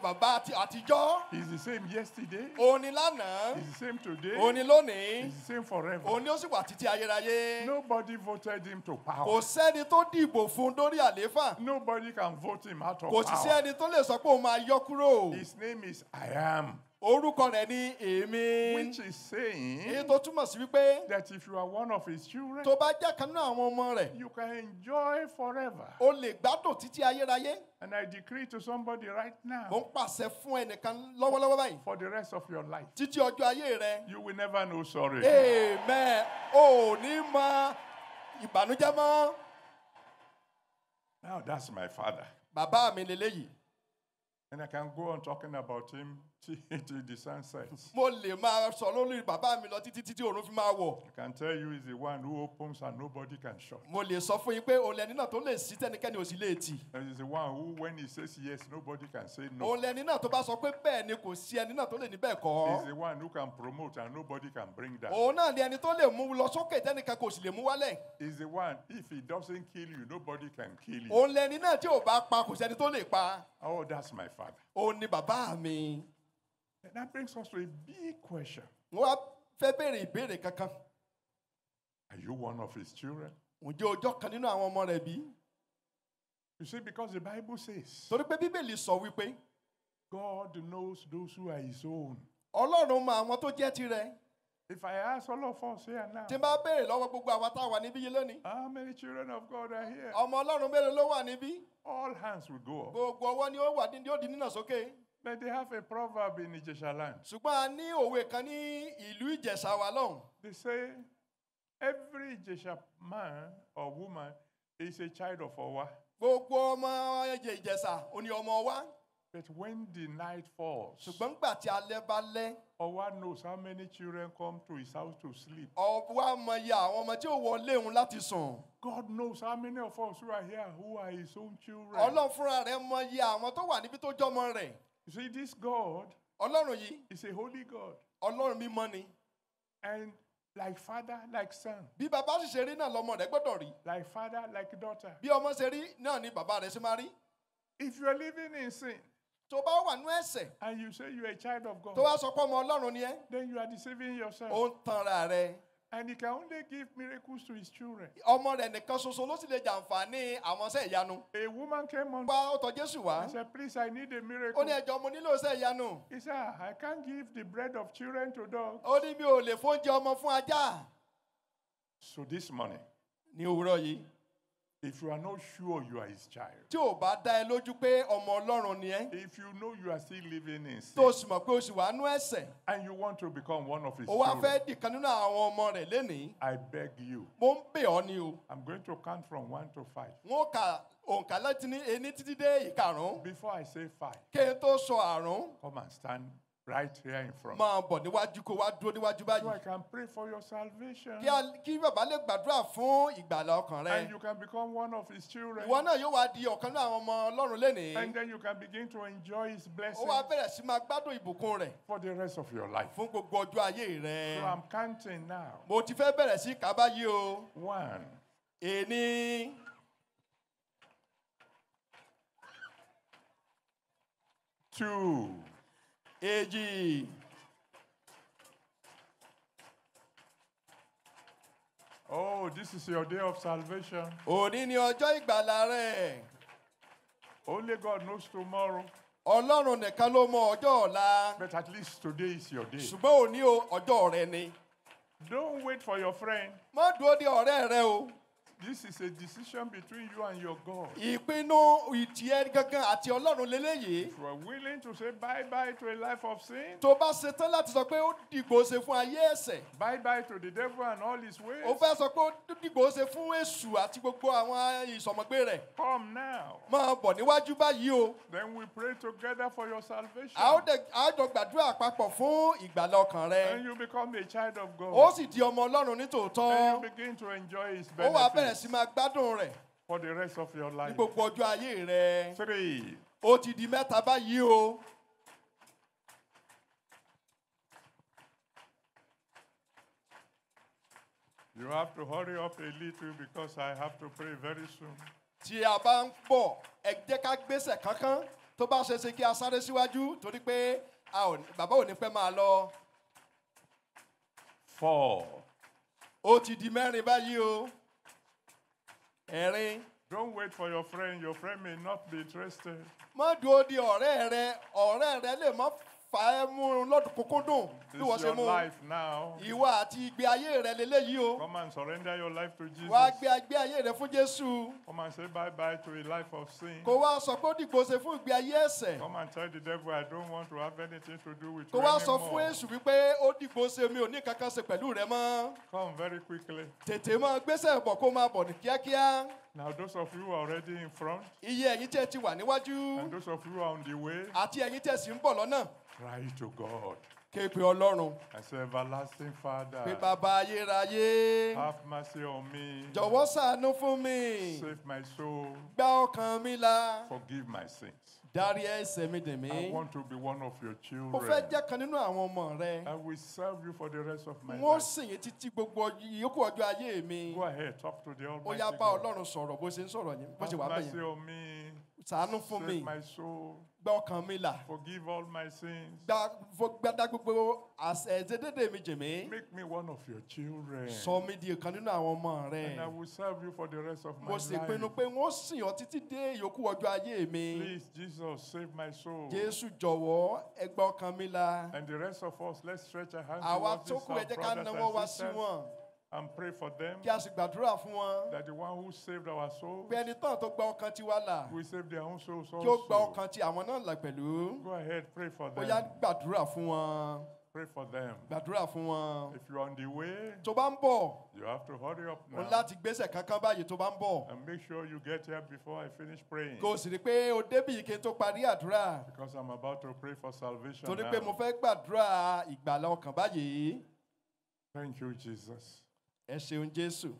bàbá àti- àtijọ́. He's the same yesterday, ni lánàá. He's the same today, ni lónìí. He's the same forever. ni ó sì wà títí ayérayé. Nobody voted him to kò power. sẹ́ni tó dìbò fún dórí àlééfà. Nobody can vote him out of kò sì sí power. ẹni tó lè sọ pé òun máa yọ kúrò. His name is I am, orúkọ rẹ̀ ní èmi which is saying èyí tó túmọ̀ sí wípé that if you are one of his children, tó bá jẹ́ kan nínú àwọn ọmọ rẹ̀ you can enjoy forever. o lè gbádùn títí ayérayé And I decree to somebody right now. mo ń pàṣẹ fún ẹnìkan lọ́wọ́lọ́wọ́ báyìí for the rest of your life, títí ọjọ́ ayé rẹ you will never know sorry. amen o ò ní mọ ìbànújẹ́ mọ́ Now that's my father. bàbá mi lélẹ́yìí And I can go on talking about him till, *laughs* the sun sets. mo lè máa sọ lórí bàbá mi lọ títí títí òun fi máa wọ̀ I can tell you he's the one who opens and nobody can shut. mo lè sọ fún yín pé òun lẹni náà tó lè sí tẹnikẹ́ni ò sì lè tì And he's the one who, when he says yes, nobody can say no. òun lẹni náà tó bá sọ pé bẹ́ẹ̀ ni kò sí ẹni náà tó lè ní bẹ́ẹ̀ He's kọ́ the one who can promote and nobody can bring down. òun náà ni ẹni tó lè mú lọ sókè tẹnìkan kò sì lè mú wálẹ̀ He's the one, if he doesn't kill you, nobody can kill you. òun lẹni náà tí ò bá pa kò sẹ́ni tó lè pa Oh, that's my father. òun ni bàbá mi that brings us to a big question. wọ́n á fẹ́ béèrè ìbéèrè kankan Are you one of his children? ǹjẹ́ ọjọ́ kan nínú àwọn ọmọ rẹ̀ bí You see, because the Bible says torí pé bíbélì sọ wípé God knows those who are his own. ọlọ́run mọ àwọn tó jẹ́ tirẹ̀ If I ask all of us here now, tí n bá béèrè lọ́wọ́ gbogbo àwa tá a wà níbí yìí lónìí how many children of God are here? ọmọ ọlọ́run mélòó ló wà níbí All hands will go up. gbogbo ọwọ́ ni ó wà ní ó di nínà sókè But they have a proverb in Ijesha land. ṣùgbọ́n a ní òwe kan ní ìlú ìjẹ̀ṣà wa lọ́hùn They say every Ijesha man or woman is a child of Owa. gbogbo ọmọ ẹ̀jẹ̀ ìjẹ̀ṣà ó ní ọmọ wa But when the night falls, ṣùgbọ́n gbà tí alẹ́ bá lẹ́ Owa knows how many children come to his house to sleep. ọwọ́ mọyì àwọn ọmọ tí ò wọlé òun láti sùn God knows how many of us who are here who are his own children. ọlọ́run fúnra rẹ̀ mọyì àwọn tó wà níbi tó jọmọ rẹ̀ You see, this God ọlọ́run yìí is a holy God. ọlọ́run mímọ́ ni And like father, like son, bí bàbá sì ṣe rí náà lọmọ rẹ̀ gbọ́dọ̀ rí like father, like daughter. bí ọmọ ṣe rí náà ni bàbá rẹ̀ ṣe máa rí If you are living in sin tó bá wà nú ẹ̀ṣẹ̀ and you say you are a child of God, tó wá sọ pé ọmọ ọlọ́run ni ẹ́ then you are deceiving yourself. ó ń tanra rẹ̀ And he can only give miracles to his children. ọmọ rẹ̀ nìkan ṣoṣo ló sì lè jàǹfààní àwọn iṣẹ́ ìyanu A woman came on bá ó tọ jésù wá and said, Please, I need a miracle. ní ẹjọ́ mo nílò iṣẹ́ ìyanu He said, "Ah, I can't give the bread of children to dogs. ó ní mi ò lè fóúnjẹ ọmọ fún ajá So this morning, ní òwúrọ̀ yìí if you are not sure you are his child, tí ò bá dá ẹ lójú pé ọmọ ọlọ́run ni ẹ́ if you know you are still living in tó o sin, sì mọ̀ pé o sì wà nú ẹ̀ṣẹ̀ and you want to become one of his ó wá children, fẹ́ dìkan nínú àwọn ọmọ rẹ̀ lénìí I beg you, mo ń bẹ̀ ọ́ ni o. I'm going to count from one to five. wọn kà òǹkà láti ní ení títí dé ìkarùn-ún. Before I say five, kí n tó sọ àrùn come and stand right here in front. máa bọ̀ níwájú kó wá dúró níwájú So I can pray for your salvation. kí a- kí bàbá lè gbàdúrà fún ìgbàlà ọkàn rẹ And you can become one of his children. ìwọ náà yóò wá di ọ̀kan nínú àwọn ọmọ ọlọ́run lénìí And then you can begin to enjoy his ó wá bẹ̀rẹ̀ sí máa gbádùn ìbùkún rẹ̀ for the rest of your life. fún gbogbo ọjọ́ ayé rẹ So I'm counting now. mo ti fẹ́ bẹ̀rẹ̀ sí báyìí o One, èní two, èjì Oh, this is your day of salvation. òní ni ọjọ́ ìgbàlà rẹ̀ Only God knows tomorrow, ọlọ́run nìkan ló mọ ọjọ́ ọ̀la but at least today is your day. ṣùgbọ́n òní o ọjọ́ rẹ ni Don't wait for your friend. má dúró de ọ̀rẹ́ rẹ o This is a decision between you and your God. ìpinnu ìtìẹ gangan àti ọlọ́run lélẹ́yìí If you are willing to say bye bye to a life of sin, tó bá ṣetán láti sọ pé ó dìgbò ṣe fún ayé ẹ̀ṣẹ̀ bye bye to the devil and all his ways, ó fẹ́ sọ pé ó dìgbò ṣe fún èṣù àti gbogbo àwọn ìsọmọgbé rẹ̀ come now. máa bọ̀ níwájú báyìí o Then we pray together for your salvation. a ó dẹ̀- a jọ gbàdúrà papọ̀ fún ìgbàlà ọkàn rẹ And you become a child of God. ó sì di ọmọ ọlọ́run nítòótọ́ And you begin to enjoy his ó wàá bẹ̀rẹ̀ sí máa gbádùn rẹ̀. For the rest of your ní life. gbogbo ọjọ́ ayé rẹ. Three, ó ti di mẹ́ta báyìí o. You have to hurry up a little because I have to pray very soon. tí a bá ń pọ̀ ẹ jẹ́ ká gbéṣẹ̀ kankan. Tó bá ṣe é ṣe kí a sáré síwájú torí pé ní- bàbá ò ní pẹ́ máa lọ. Four, ó ti di mẹ́rin báyìí o ẹ̀rin don't wait for your friend. Your friend may not be interested. má dúró di ọ̀rẹ́ rẹ ọ̀rẹ́ rẹ lè má fà ẹ́ mú un lọ́dún kúnkúndùn bí wọ́n ṣe mú now. ìwọ àti ìgbé ayé rẹ lélẹ́yìí o Come and surrender your life to Jesus. wá gbé agbé ayé rẹ fún jésù Come and say bye bye to a life of sin. kó wá sọ pé ó dìgbò ṣe fún ìgbé ayé ẹ̀ṣẹ̀ Come and tell the devil I don't want to have anything to do with you wá sọ fún anymore. èṣù wípé ó dìgbò ṣe mi ò ní kankan ṣe pẹ̀lú rẹ mọ́ Come very quickly. tètè máa gbéṣẹ̀ bọ̀ kó máa bọ̀ ní kíákíá Now, those of you who are already in front iye ẹ̀yin tẹ́ ti wà níwájú. and those of you who are on the way, àti ẹ̀yin tẹ́ sì ń bọ̀ lọ́nà. cry to God. Képe ọlọ́run. And say, Everlasting pé Father, bàbá ayérayé. have mercy on me. jọ̀wọ́ ṣàánú fún mi. Save my soul. gbá ọkàn mi la. Forgive my sins. Dárí ẹ̀ṣẹ̀ mi dè mí I want to be one of your mo fẹ́ children. jẹ́ kan nínú àwọn ọmọ rẹ I will serve you for the rest of my life. sìn yín títí gbogbo ìyókù ọjọ́ ayé mi Go ahead, talk to the ó Almighty yá bá God. ọlọ́run sọ̀rọ̀ bó ṣe ń sọ̀rọ̀ yín bó ṣe Have wà mercy bẹ́yẹn on me. ṣàánú fún mi Save my soul. Gbá ọkàn mi là Forgive all my sins. gbá fo- gbádá gbogbo àṣẹ̀dédédé mi jì mí Make me one of your children. sọ mi di ọ̀kan nínú àwọn ọmọ rẹ And I will serve you for the rest of my mo sì pinnu life. pé wọ́n sìn ọ́ títí dé ìyókù ọjọ́ ayé mi Please, Jesus, save my soul. jésù jọ̀wọ́ ẹ gbá ọkàn mi là And the rest of us, let's stretch our hands àwa towards tó these kù ẹ our jẹ́ ká brothers wá and sí sisters wọn and pray for them kí a sì gbàdúrà fún wọn that the one who saved our souls pé ẹni tán tó gba ọkàn tiwa là will save their own souls kí ó gba also. ọkàn ti àwọn náà là pẹ̀lú Go ahead, pray for them. gbàdúrà fún wọn Pray for them. gbàdúrà fún wọn. If you're on the way, tó bá ń bọ̀ you have to hurry up o now láti gbésẹ̀ kankan báyìí tó bá ń bọ̀. and make sure you get here before I finish praying. kò sì rí pé o débì kí n tó parí àdúrà. Because I'm about to pray for salvation torí pé mo now. fẹ́ gbàdúrà ìgbàlá ọkàn báyìí. Thank you, Jesus. Ẹ ṣeun jésù.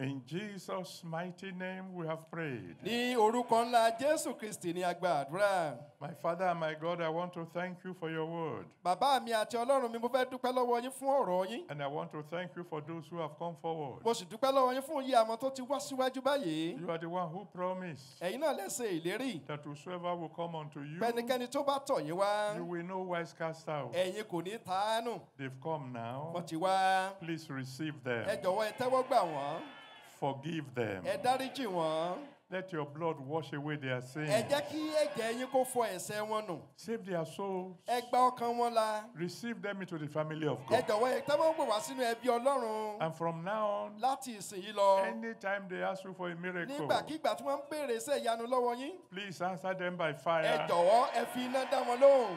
In Jesus' mighty name we have prayed. ní orúkọ ńlá jésù kristi ní agba àdúrà. My Father and my God, I want to thank you for your word. bàbá mi àti ọlọ́run mi mo fẹ́ dúpẹ́ lọ́wọ́ yín fún ọ̀rọ̀ yín. And I want to thank you for those who have come forward. mo sì dúpẹ́ lọ́wọ́ yín fún iye àwọn tó ti wá síwájú báyìí. You are the one who promised ẹ̀yin náà lẹ́sẹ̀ ìlérí. that whosoever will come unto you, pẹ́nikẹ́ni tó bá tọ̀ yín wá. you will no wise cast out. ẹ̀yin kò ní tàánù. They've come now. wọ́n ti wá. Please receive ẹ them. jọ̀wọ́ ẹ tẹ́wọ́ gbà wọ́n. Forgive them. ẹ dáríjì wọ́n. Let your blood wash away their ẹ sins. jẹ́ kí ẹ̀jẹ̀ yín kó fọ ẹ̀ṣẹ̀ wọn nù. Save their souls. ẹ gba ọkàn wọn la. Receive them into the family of ẹ God. jọ̀wọ́ ẹ tẹ́wọ́ gbà wá sínú ẹbí ọlọ́run. And from now on, láti ìsìn yìí lọ. anytime they ask you for a miracle, nígbàkigbà tí wọ́n ń béèrè iṣẹ́ ìyanu lọ́wọ́ yín. please answer them by ẹ fire jọ̀wọ́ ẹ fi iná dá wọn lóhùn.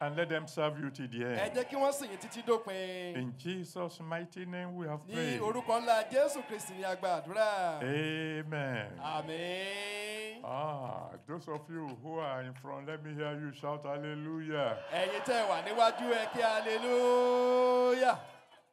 And let them serve you till the ẹ jẹ́ kí wọ́n sìn yín títí dópin. In Jesus' mighty name we have ní prayed. orúkọ ńlá jésù kristi ní agba àdúrà. Amen. àmín. Ah, those of you who are in front, let me hear you shout hallelujah. ẹ̀yin tẹ́ wà níwájú ẹ kí hallelujah.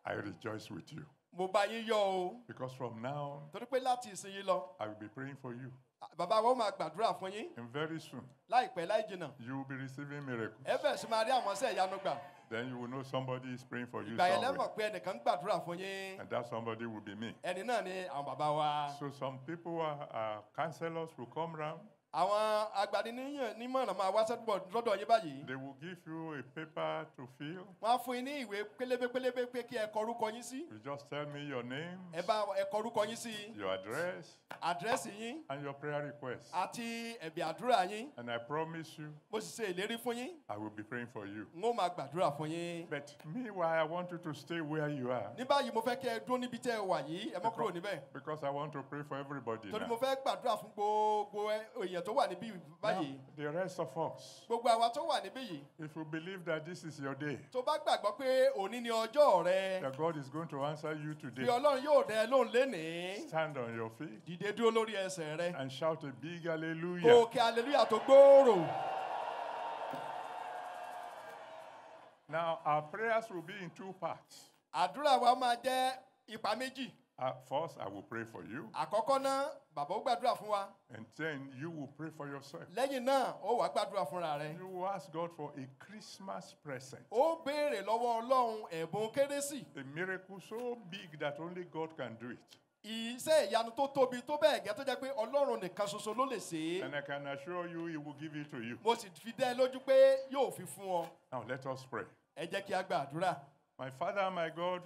I rejoice with you mo bá yín yọ o. because from now torí pé láti ìsìn lọ. I will be praying for you. Bàbá wa ó máa gbàdúrà fún yín. And very soon láìpẹ́ láì jìnnà. you will be receiving miracles. ẹ bẹ̀rẹ̀ sí máa rí àwọn iṣẹ́ ìyanu gbà. Then you will know somebody is praying for you ìgbà yẹn somewhere. lẹ́mọ̀ pé ẹnìkan ń gbàdúrà fún yín. And that somebody will be me. ẹni náà ni àwọn bàbá wa. So some people are, are counselors will come round. Àwọn agbaniníyàn nímọ̀ràn máa wá sẹ́dúbọ̀ lọ́dọ̀ yín báyìí. They will give you a paper to fill. wọ́n á fún yín ní ìwé pélébépélébé pé kí ẹ kọ orúkọ yín sí. You just tell me your name, ẹ bá ẹ kọ orúkọ yín sí. your address, àdírẹ́sì yín and your prayer request. àti ẹ̀bì àdúrà yín. And I promise you, mo sì ṣe ìlérí fún yín. I will be praying for you. n ó máa gbàdúrà fún yín. But meanwhile, I want you to stay where you are. ní báyìí mo fẹ́ kí ẹ dúró níbi tẹ́ ẹ wà yìí ẹ mọ́ kúrò níbẹ̀. Because I want to pray for everybody. torí mo Now. fẹ́ gbàdúrà fún gbogbo èèyàn tó wà níbí Now, báyìí. the rest of us, gbogbo àwa tó wà níbí yìí. if you believe that this is your day, tó bá gbàgbọ́ pé òní ni ọjọ́ rẹ. that God is going to answer you bí today, ọlọ́run yóò dẹ lóhùn lénìí. stand on your feet dìde dúró lórí ẹsẹ̀ rẹ. and shout a big hallelujah. òkè hallelujah tó gbòòrò. Now, our prayers will be in two parts. àdúrà wa máa jẹ́ ipa méjì. Uh, first, I will pray for you, àkọ́kọ́ náà bàbá ó gbàdúrà fún wa. and then you will pray for yourself. lẹ́yìn náà ó wàá gbàdúrà fúnra rẹ. You will ask God for a Christmas present, ó béèrè lọ́wọ́ ọlọ́run ẹ̀bùn kérésì. a miracle so big that only God can do it. iṣẹ́ ìyanu tó tóbi tó bẹ́ẹ̀ gẹ́ tó jẹ́ pé ọlọ́run nìkan ṣoṣo ló lè ṣe é. And I can assure you, He will give it to you. mo sì fi dẹ́ ẹ lójú pé yóò fi fún ọ. Now, let us pray. ẹ jẹ́ kí a gbàdúrà. My Father, my God,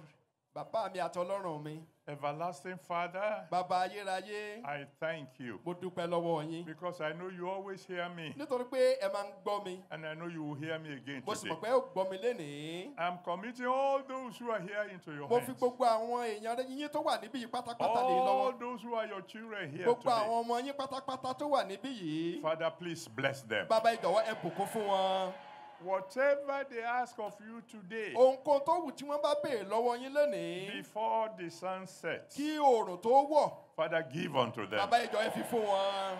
bàbá mi àti ọlọ́run mi. everlasting Father, bàbá ayérayé. I thank you mo dúpẹ́ lọ́wọ́ yín. because I know you always hear me, nítorí pé ẹ máa ń gbọ́ mi. and I know you will hear me again mo sì today. mọ̀ pé ó gbọ́ mi lénìí. I'm committing all those who are here into your mo fi hands. gbogbo àwọn èèyàn yín tó wà níbí yìí pátápátá lè All lọ́wọ́. those who are your children here gbogbo today. àwọn ọmọ yín pátápátá tó wà níbí yìí. Father, please bless them. bàbá ìjọ̀wọ́ ẹ bùkún fún wọn. Whatever they ask of you today, ohunkóhun tó wù tí wọ́n bá béèrè lọ́wọ́ yín lónìí. before the sun sets, kí oòrùn tó wọ̀. Father, give unto them. bàbá ìjọ ẹ fi fún wọn.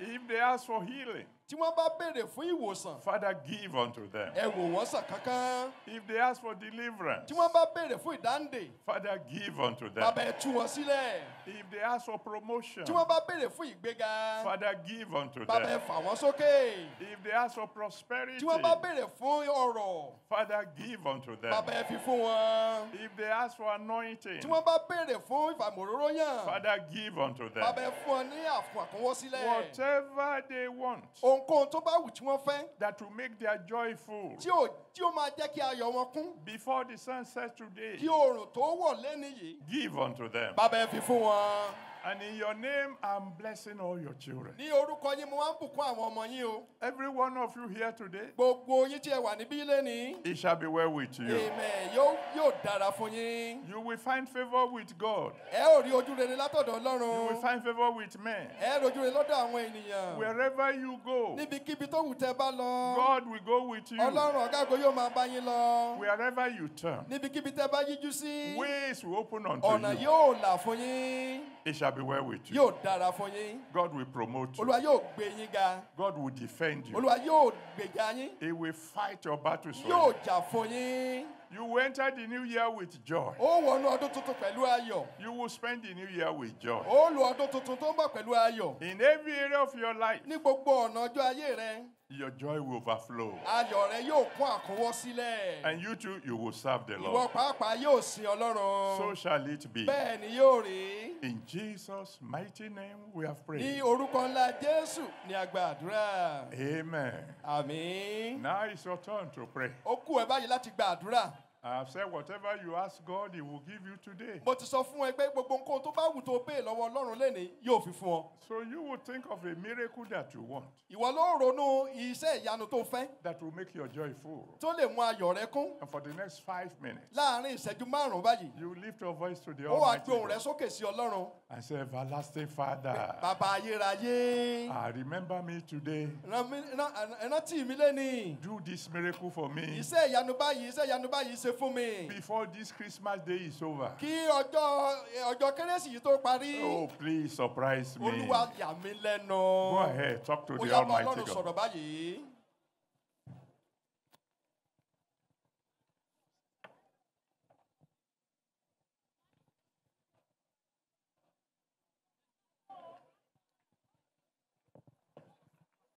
If they ask for healing, tí wọ́n bá béèrè fún ìwòsàn. Father, give unto them. ẹ wò wọ́n sàn kankan. If they ask for deliverance, tí wọ́n bá béèrè fún ìdáǹdè. Father, give unto bàbá them. ẹ tú wọn sílẹ̀. If they ask for promotion, tí wọ́n bá béèrè fún ìgbéga. Father, give unto bàbá ẹ them. fà wọ́n sókè. If they ask for prosperity, tí wọ́n bá béèrè fún ọrọ̀. Father, give unto bàbá them. ẹ fi fún wọn. If they ask for anointing, tí wọ́n bá béèrè fún ìfàmòróró yàn. Father, give unto bàbá them. ẹ fún ọ ní àfún. Whatever they want ohunkóhun tó bá wù tí wọ́n fẹ́. that will make their joy full tí ó tí ó máa jẹ́ kí ayọ̀ wọn kún. before the sun sets today, kí oòrùn tó wọ̀ lẹ́ni yìí. give unto them. bàbá ẹ fi fún wọn. And in your name, I'm blessing all your children. ní orúkọ yín mo wá ń bùkún àwọn ọmọ yín o Every one of you here today, gbogbo yín tí ẹ wà níbí lẹ́nìí it shall be well with you. amen yóò yóò dára fún yín You will find favor with God. ẹ ò rí ojú rere látọ̀dọ̀ You will find favor with men. ẹ rí rere lọ́dọ̀ àwọn ènìyàn Wherever you go, níbikíbi tó wù tẹ́ bá lọ God will go with you. ọlọ́run ọ̀gá yóò máa bá yín lọ Wherever you turn, níbikíbi tẹ́ bá yíjú sí ways will open unto ọ̀nà you. yóò là fún yín It shall be well with you. yóò dára fún yín God will promote you. olúwa yóò gbé yín ga God will defend you. olúwa yóò gbèjà yín He will fight your battles for yóò you. jà fún yín You will enter the new year with joy. ó wọnú ọdún tuntun pẹ̀lú ayọ̀ You will spend the new year with joy. ó lu ọdún tuntun tó ń bọ̀ pẹ̀lú ayọ̀ In every area of your life, ní gbogbo ọ̀nà ọjọ́ ayé rẹ your joy will overflow. ayọ̀ rẹ yóò kún àkúnwọ́ sílẹ̀ And you too, you will serve the ìwọ Lord. pàápàá yóò sin ọlọ́run So shall it be. bẹ́ẹ̀ ni yóò rí In Jesus' mighty name, we have ní prayed. orúkọ ńlá jésù ní àdúrà Amen. àmín Now it's your turn to pray. ó kú ẹ báyìí láti gba àdúrà I have said, whatever you ask God, He will give you today. mo ti sọ fún ẹ pé gbogbo nǹkan tó bá wù tó bẹ́ẹ̀ lọ́wọ́ ọlọ́run lẹ́ni yóò fi fún ọ. So you will think of a miracle that you want, ìwọ ló ronú iṣẹ́ ìyanu tó fẹ́. That will make your joy full. tó lè mú ayọ̀ rẹ kún. And for the next five minutes, láàrin ìṣẹ́jú márùn-ún báyìí you lift your voice to the ó Almighty gbé ohùn rẹ God sókè sí ọlọ́run. and say, Everlasting Father, bàbá ayérayé. Ah, remember me today. ràn mí- ràn- rántí mi lẹ́ni Do this miracle for me. Iṣẹ́ ìyanu báyìí iṣẹ́ ìyanu báyìí ṣe fún mi before this Christmas day is over. kí ọjọ́ ọjọ́ kérésì yìí tó parí Oh, please surprise me. olúwa yà mí lẹ́nu Go ahead, talk to ó the yá bá Almighty ọlọ́run God. sọ̀rọ̀ báyìí